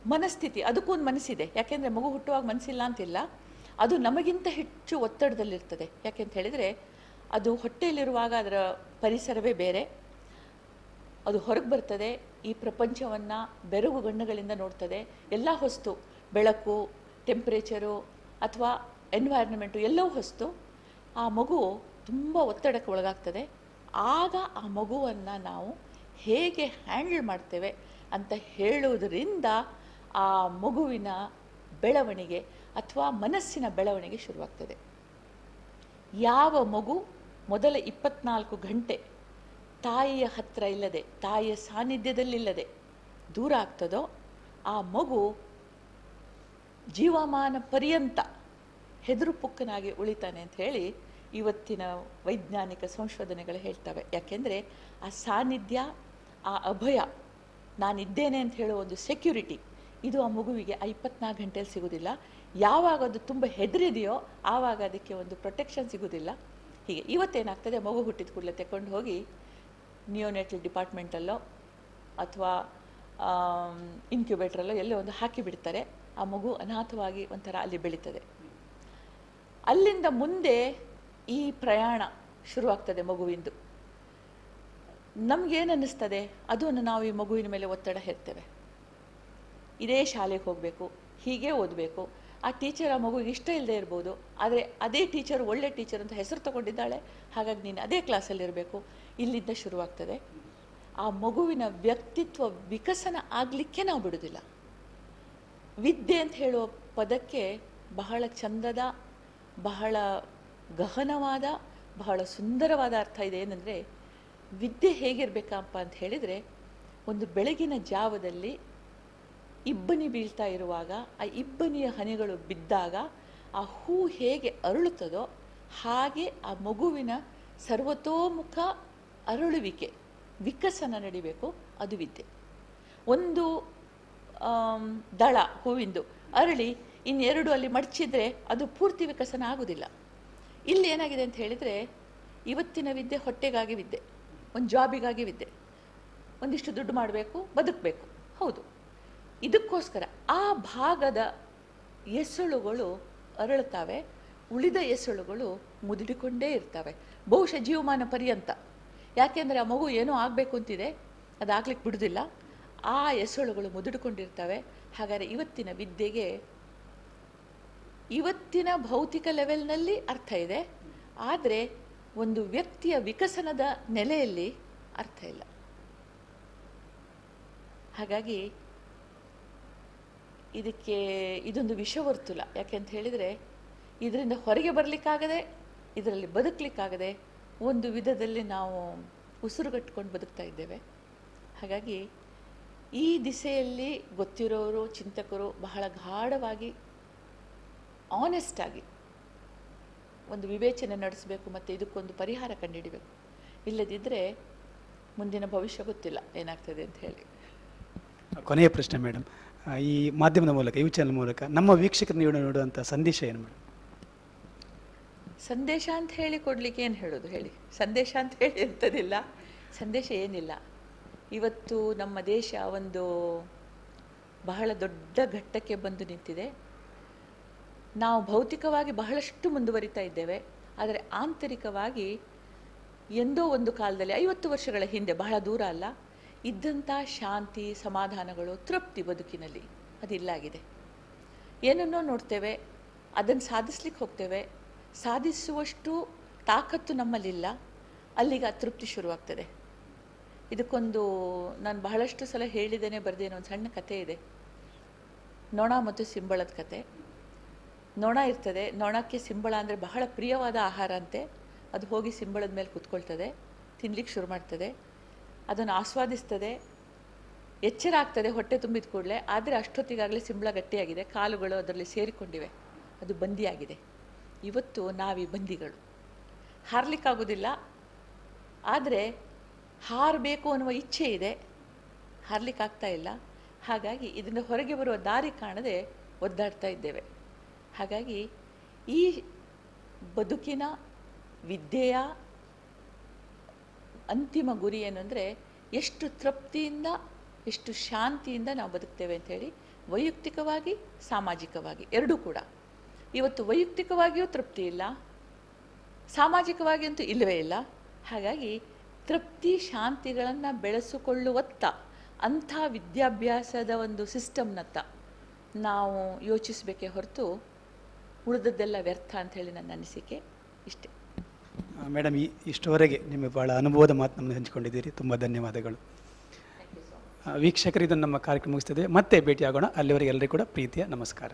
ಮನಸ್ಥಿತಿ ಅದಕ್ಕೂ ಒಂದು ಮನಸ್ಸಿದೆ. ಯಾಕೆಂದರೆ ಮಗು ಹುಟ್ಟುವಾಗ ಮನಸ್ಸಿಲ್ಲ ಅಂತಿಲ್ಲ. ಅದು ನಮಗಿಂತ ಹೆಚ್ಚು ಒತ್ತಡದಲ್ಲಿರ್ತದೆ. ಯಾಕೆಂತ ಹೇಳಿದರೆ, ಅದು ಹೊಟ್ಟೆಯಲ್ಲಿರುವಾಗ ಅದರ ಪರಿಸರವೇ ಬೇರೆ. ಅದು ಹೊರಗೆ ಬರ್ತದೆ, ಈ ಪ್ರಪಂಚವನ್ನು ಬೆರಗು ಗಣ್ಣುಗಳಿಂದ ನೋಡ್ತದೆ. ಎಲ್ಲ ಹೊಸ್ತು, ಬೆಳಕು ಟೆಂಪ್ರೇಚರು ಅಥವಾ ಎನ್ವೈರ್ನ್ಮೆಂಟು ಎಲ್ಲವೂ ಹೊಸ್ತು. ಆ ಮಗು ತುಂಬ ಒತ್ತಡಕ್ಕೆ ಒಳಗಾಗ್ತದೆ. ಆಗ ಆ ಮಗುವನ್ನು ನಾವು ಹೇಗೆ ಹ್ಯಾಂಡಲ್ ಮಾಡ್ತೇವೆ ಅಂತ ಹೇಳುವುದರಿಂದ ಆ ಮಗುವಿನ ಬೆಳವಣಿಗೆ ಅಥವಾ ಮನಸ್ಸಿನ ಬೆಳವಣಿಗೆ ಶುರುವಾಗ್ತದೆ. ಯಾವ ಮಗು ಮೊದಲ ಇಪ್ಪತ್ನಾಲ್ಕು ಗಂಟೆ ತಾಯಿಯ ಹತ್ರ ಇಲ್ಲದೆ, ತಾಯಿಯ ಸಾನ್ನಿಧ್ಯದಲ್ಲಿಲ್ಲದೆ ದೂರ ಆಗ್ತದೋ, ಆ ಮಗು ಜೀವಮಾನ ಪರ್ಯಂತ ಹೆದರು ಪುಕ್ಕನಾಗಿ ಉಳಿತಾನೆ ಅಂತ ಹೇಳಿ ಇವತ್ತಿನ ವೈಜ್ಞಾನಿಕ ಸಂಶೋಧನೆಗಳು ಹೇಳ್ತವೆ. ಯಾಕೆಂದರೆ ಆ ಸಾನ್ನಿಧ್ಯ, ಆ ಅಭಯ, ನಾನಿದ್ದೇನೆ ಅಂತ ಹೇಳೋ ಒಂದು ಸೆಕ್ಯೂರಿಟಿ ಇದು ಆ ಮಗುವಿಗೆ ಆ ಇಪ್ಪತ್ನಾಲ್ಕು ಗಂಟೆಯಲ್ಲಿ ಸಿಗೋದಿಲ್ಲ. ಯಾವಾಗ ಅದು ತುಂಬ ಹೆದರಿದೆಯೋ ಆವಾಗ ಅದಕ್ಕೆ ಒಂದು ಪ್ರೊಟೆಕ್ಷನ್ ಸಿಗೋದಿಲ್ಲ. ಹೀಗೆ ಇವತ್ತೇನಾಗ್ತದೆ, ಮಗು ಹುಟ್ಟಿದ ಕೂಡಲೇ ತಗೊಂಡು ಹೋಗಿ ನಿಯೋನೆಟಲ್ ಡಿಪಾರ್ಟ್ಮೆಂಟಲ್ಲೋ ಅಥವಾ ಇನ್ಕ್ಯುಬೇಟ್ರಲ್ಲೋ ಎಲ್ಲೋ ಒಂದು ಹಾಕಿ ಬಿಡ್ತಾರೆ. ಆ ಮಗು ಅನಾಥವಾಗಿ ಒಂಥರ ಅಲ್ಲಿ ಬೆಳೀತದೆ. ಅಲ್ಲಿಂದ ಮುಂದೆ ಈ ಪ್ರಯಾಣ ಶುರುವಾಗ್ತದೆ ಮಗುವಿಂದು. ನಮಗೇನು ಅನ್ನಿಸ್ತದೆ ಅದನ್ನು ನಾವು ಈ ಮಗುವಿನ ಮೇಲೆ ಒತ್ತಡ ಹೇರ್ತೇವೆ. ಇದೇ ಶಾಲೆಗೆ ಹೋಗಬೇಕು, ಹೀಗೆ ಓದಬೇಕು. ಆ ಟೀಚರ್ ಆ ಮಗುವಿಗೆ ಇಷ್ಟ ಇಲ್ಲದೆ ಇರ್ಬೋದು, ಆದರೆ ಅದೇ ಟೀಚರ್ ಒಳ್ಳೆ ಟೀಚರ್ ಅಂತ ಹೆಸರು ತಗೊಂಡಿದ್ದಾಳೆ, ಹಾಗಾಗಿ ನೀನು ಅದೇ ಕ್ಲಾಸಲ್ಲಿರಬೇಕು ಇಲ್ಲಿಂದ ಶುರುವಾಗ್ತದೆ. ಆ ಮಗುವಿನ ವ್ಯಕ್ತಿತ್ವ ವಿಕಸನ ಆಗಲಿಕ್ಕೆ ನಾವು ಬಿಡೋದಿಲ್ಲ ವಿದ್ಯೆ ಅಂತ ಹೇಳುವ ಪದಕ್ಕೆ ಬಹಳ ಚಂದದ, ಬಹಳ ಗಹನವಾದ, ಬಹಳ ಸುಂದರವಾದ ಅರ್ಥ ಇದೆ ಏನಂದರೆ, ವಿದ್ಯೆ ಹೇಗಿರಬೇಕಪ್ಪ ಅಂತ ಹೇಳಿದರೆ, ಒಂದು ಬೆಳಗಿನ ಜಾವದಲ್ಲಿ ಇಬ್ಬನಿ ಬೀಳ್ತಾ ಇರುವಾಗ, ಆ ಇಬ್ಬನಿಯ ಹನಿಗಳು ಬಿದ್ದಾಗ, ಆ ಹೂ ಹೇಗೆ ಅರಳುತ್ತದೋ ಹಾಗೆ ಆ ಮಗುವಿನ ಸರ್ವತೋಮುಖ ಅರಳುವಿಕೆ, ವಿಕಸನ ನಡಿಬೇಕು, ಅದು ವಿದ್ಯೆ. ಒಂದು ದಳ, ಹೂವಿಂದು ಅರಳಿ, ಇನ್ನೆರಡು ಅಲ್ಲಿ ಮಡಚಿದ್ರೆ ಅದು ಪೂರ್ತಿ ವಿಕಸನ ಆಗೋದಿಲ್ಲ. ಇಲ್ಲಿ ಏನಾಗಿದೆ ಅಂತ ಹೇಳಿದರೆ, ಇವತ್ತಿನ ವಿದ್ಯೆ ಹೊಟ್ಟೆಗಾಗಿ ವಿದ್ಯೆ, ಒಂದು ಜಾಬಿಗಾಗಿ ವಿದ್ಯೆ. ಒಂದಿಷ್ಟು ದುಡ್ಡು ಮಾಡಬೇಕು, ಬದುಕಬೇಕು. ಹೌದು. ಇದಕ್ಕೋಸ್ಕರ ಆ ಭಾಗದ ಎಸಳುಗಳು ಅರಳುತ್ತವೆ, ಉಳಿದ ಎಸಳುಗಳು ಮುದುಡಿಕೊಂಡೇ ಇರ್ತವೆ. ಬಹುಶಃ ಜೀವಮಾನ ಪರ್ಯಂತ. ಯಾಕೆಂದರೆ ಆ ಮಗು ಏನೋ ಆಗಬೇಕು ಅಂತಿದೆ, ಅದಾಗ್ಲಿಕ್ಕೆ ಬಿಡೋದಿಲ್ಲ. ಆ ಎಸಳುಗಳು ಮುದುಡಿಕೊಂಡಿರ್ತವೆ. ಹಾಗಾದರೆ ಇವತ್ತಿನ ವಿದ್ಯೆಗೆ ಇವತ್ತಿನ ಭೌತಿಕ ಲೆವೆಲ್ನಲ್ಲಿ ಅರ್ಥ ಇದೆ. ಆದರೆ ಒಂದು ವ್ಯಕ್ತಿಯ ವಿಕಸನದ ನೆಲೆಯಲ್ಲಿ ಅರ್ಥ ಇಲ್ಲ. ಹಾಗಾಗಿ ಇದಕ್ಕೆ ಇದೊಂದು ವಿಷವರ್ತುಲ. ಯಾಕೆಂತ ಹೇಳಿದರೆ ಇದರಿಂದ ಹೊರಗೆ ಬರಲಿಕ್ಕಾಗದೆ, ಇದರಲ್ಲಿ ಬದುಕಲಿಕ್ಕಾಗದೆ ಒಂದು ವಿಧದಲ್ಲಿ ನಾವು ಉಸಿರುಗಟ್ಕೊಂಡು ಬದುಕ್ತಾ ಇದ್ದೇವೆ. ಹಾಗಾಗಿ ಈ ದಿಸೆಯಲ್ಲಿ ಗೊತ್ತಿರೋರು, ಚಿಂತಕರು ಬಹಳ ಗಾಢವಾಗಿ ಆನೆಸ್ಟ್ ಆಗಿ ಒಂದು ವಿವೇಚನೆ ನಡೆಸಬೇಕು ಮತ್ತು ಇದಕ್ಕೊಂದು ಪರಿಹಾರ ಕಂಡುಹಿಡಬೇಕು. ಇಲ್ಲದಿದ್ದರೆ ಮುಂದಿನ ಭವಿಷ್ಯ ಗೊತ್ತಿಲ್ಲ ಏನಾಗ್ತದೆ ಅಂತ ಹೇಳಿ. ಕೊನೆಯ ಪ್ರಶ್ನೆ ಮೇಡಮ್ ಈ ಮಾಧ್ಯಮದ ಮೂಲಕ ಯು ಚಾನಲ್ ಮೂಲಕ ನಮ್ಮ ವೀಕ್ಷಕರು ನೀವು ನೋಡುವಂಥ ಸಂದೇಶ ಏನು ಮೇಡಮ್ ಸಂದೇಶ ಅಂತ ಹೇಳಿ ಕೊಡಲಿಕ್ಕೆ ಏನು ಹೇಳೋದು ಹೇಳಿ? ಸಂದೇಶ ಅಂತ ಹೇಳಿ ಎಂಥದಿಲ್ಲ ಸಂದೇಶ ಏನಿಲ್ಲ. ಇವತ್ತು ನಮ್ಮ ದೇಶ ಒಂದು ಬಹಳ ದೊಡ್ಡ ಘಟ್ಟಕ್ಕೆ ಬಂದು ನಿಂತಿದೆ. ನಾವು ಭೌತಿಕವಾಗಿ ಬಹಳಷ್ಟು ಮುಂದುವರಿತಾ ಇದ್ದೇವೆ, ಆದರೆ ಆಂತರಿಕವಾಗಿ ಎಂದೋ ಒಂದು ಕಾಲದಲ್ಲಿ ಐವತ್ತು ವರ್ಷಗಳ ಹಿಂದೆ, ಬಹಳ ದೂರ ಅಲ್ಲ, ಇದ್ದಂಥ ಶಾಂತಿ, ಸಮಾಧಾನಗಳು, ತೃಪ್ತಿ ಬದುಕಿನಲ್ಲಿ ಅದಿಲ್ಲಾಗಿದೆ. ಏನನ್ನೋ ನೋಡ್ತೇವೆ, ಅದನ್ನು ಸಾಧಿಸ್ಲಿಕ್ಕೆ ಹೋಗ್ತೇವೆ, ಸಾಧಿಸುವಷ್ಟು ತಾಕತ್ತು ನಮ್ಮಲ್ಲಿಲ್ಲ, ಅಲ್ಲಿಗೆ ಅತೃಪ್ತಿ ಶುರುವಾಗ್ತದೆ. ಇದಕ್ಕೊಂದು ನಾನು ಬಹಳಷ್ಟು ಸಲ ಹೇಳಿದ್ದೇನೆ, ಬರೆದೇನೋ, ಒಂದು ಸಣ್ಣ ಕತೆ ಇದೆ. ನೊಣ ಮತ್ತು ಸಿಂಬಳದ ಕತೆ ನೊಣ ಇರ್ತದೆ. ನೊಣಕ್ಕೆ ಸಿಂಬಳ ಅಂದರೆ ಬಹಳ ಪ್ರಿಯವಾದ ಆಹಾರ ಅಂತೆ. ಅದು ಹೋಗಿ ಸಿಂಬಳದ ಮೇಲೆ ಕೂತ್ಕೊಳ್ತದೆ. ತಿನ್ಲಿಕ್ಕೆ ಶುರು ಮಾಡ್ತದೆ. ಅದನ್ನು ಆಸ್ವಾದಿಸ್ತದೆ. ಎಚ್ಚರ ಆಗ್ತದೆ ಹೊಟ್ಟೆ ತುಂಬಿದ ಕೂಡಲೇ. ಆದರೆ ಅಷ್ಟೊತ್ತಿಗಾಗಲೇ ಸಿಂಬಳ ಗಟ್ಟಿಯಾಗಿದೆ. ಕಾಲುಗಳು ಅದರಲ್ಲಿ ಸೇರಿಕೊಂಡಿವೆ. ಅದು ಬಂದಿಯಾಗಿದೆ. ಇವತ್ತು ನಾವಿ ಬಂದಿಗಳು. ಹಾರಲಿಕ್ಕಾಗೋದಿಲ್ಲ. ಆದರೆ ಹಾರಬೇಕು ಅನ್ನುವ ಇಚ್ಛೆ ಇದೆ. ಹಾರಲಿಕ್ಕಾಗ್ತಾ ಇಲ್ಲ. ಹಾಗಾಗಿ ಇದರಿಂದ ಹೊರಗೆ ಬರುವ ದಾರಿ ಕಾಣದೆ ಒದ್ದಾಡ್ತಾ ಇದ್ದೇವೆ. ಹಾಗಾಗಿ ಈ ಬದುಕಿನ ವಿದ್ಯೆಯ ಅಂತಿಮ ಗುರಿ ಏನು ಅಂದರೆ ಎಷ್ಟು ತೃಪ್ತಿಯಿಂದ, ಎಷ್ಟು ಶಾಂತಿಯಿಂದ ನಾವು ಬದುಕ್ತೇವೆ ಅಂಥೇಳಿ ವೈಯಕ್ತಿಕವಾಗಿ, ಸಾಮಾಜಿಕವಾಗಿ, ಎರಡೂ ಕೂಡ. ಇವತ್ತು ವೈಯಕ್ತಿಕವಾಗಿಯೂ ತೃಪ್ತಿ ಇಲ್ಲ ಸಾಮಾಜಿಕವಾಗಿ ಅಂತೂ ಇಲ್ಲವೇ ಇಲ್ಲ. ಹಾಗಾಗಿ ತೃಪ್ತಿ ಶಾಂತಿಗಳನ್ನು ಬೆಳೆಸಿಕೊಳ್ಳುವತ್ತ, ಅಂಥ ವಿದ್ಯಾಭ್ಯಾಸದ ಒಂದು ಸಿಸ್ಟಮ್ನತ್ತ ನಾವು ಯೋಚಿಸಬೇಕೇ ಹೊರತು ಉಳಿದದ್ದೆಲ್ಲ ವ್ಯರ್ಥ ಹೇಳಿ ನನ್ನ ಅನಿಸಿಕೆ ಇಷ್ಟೇ. ಮೇಡಮ್ ಈ ಇಷ್ಟವರೆಗೆ ನಿಮಗೆ ಭಾಳ ಅನುಭವದ ಮಾತು ನಮ್ಮನ್ನು ಹಂಚಿಕೊಂಡಿದ್ದೀರಿ. ತುಂಬ ಧನ್ಯವಾದಗಳು. ವೀಕ್ಷಕರು ನಮ್ಮ ಕಾರ್ಯಕ್ರಮ ಮುಗಿಸ್ತದೆ. ಮತ್ತೆ ಭೇಟಿಯಾಗೋಣ. ಅಲ್ಲಿವರೆಗೆ ಎಲ್ಲರಿಗೂ ಕೂಡ ಪ್ರೀತಿಯ ನಮಸ್ಕಾರ.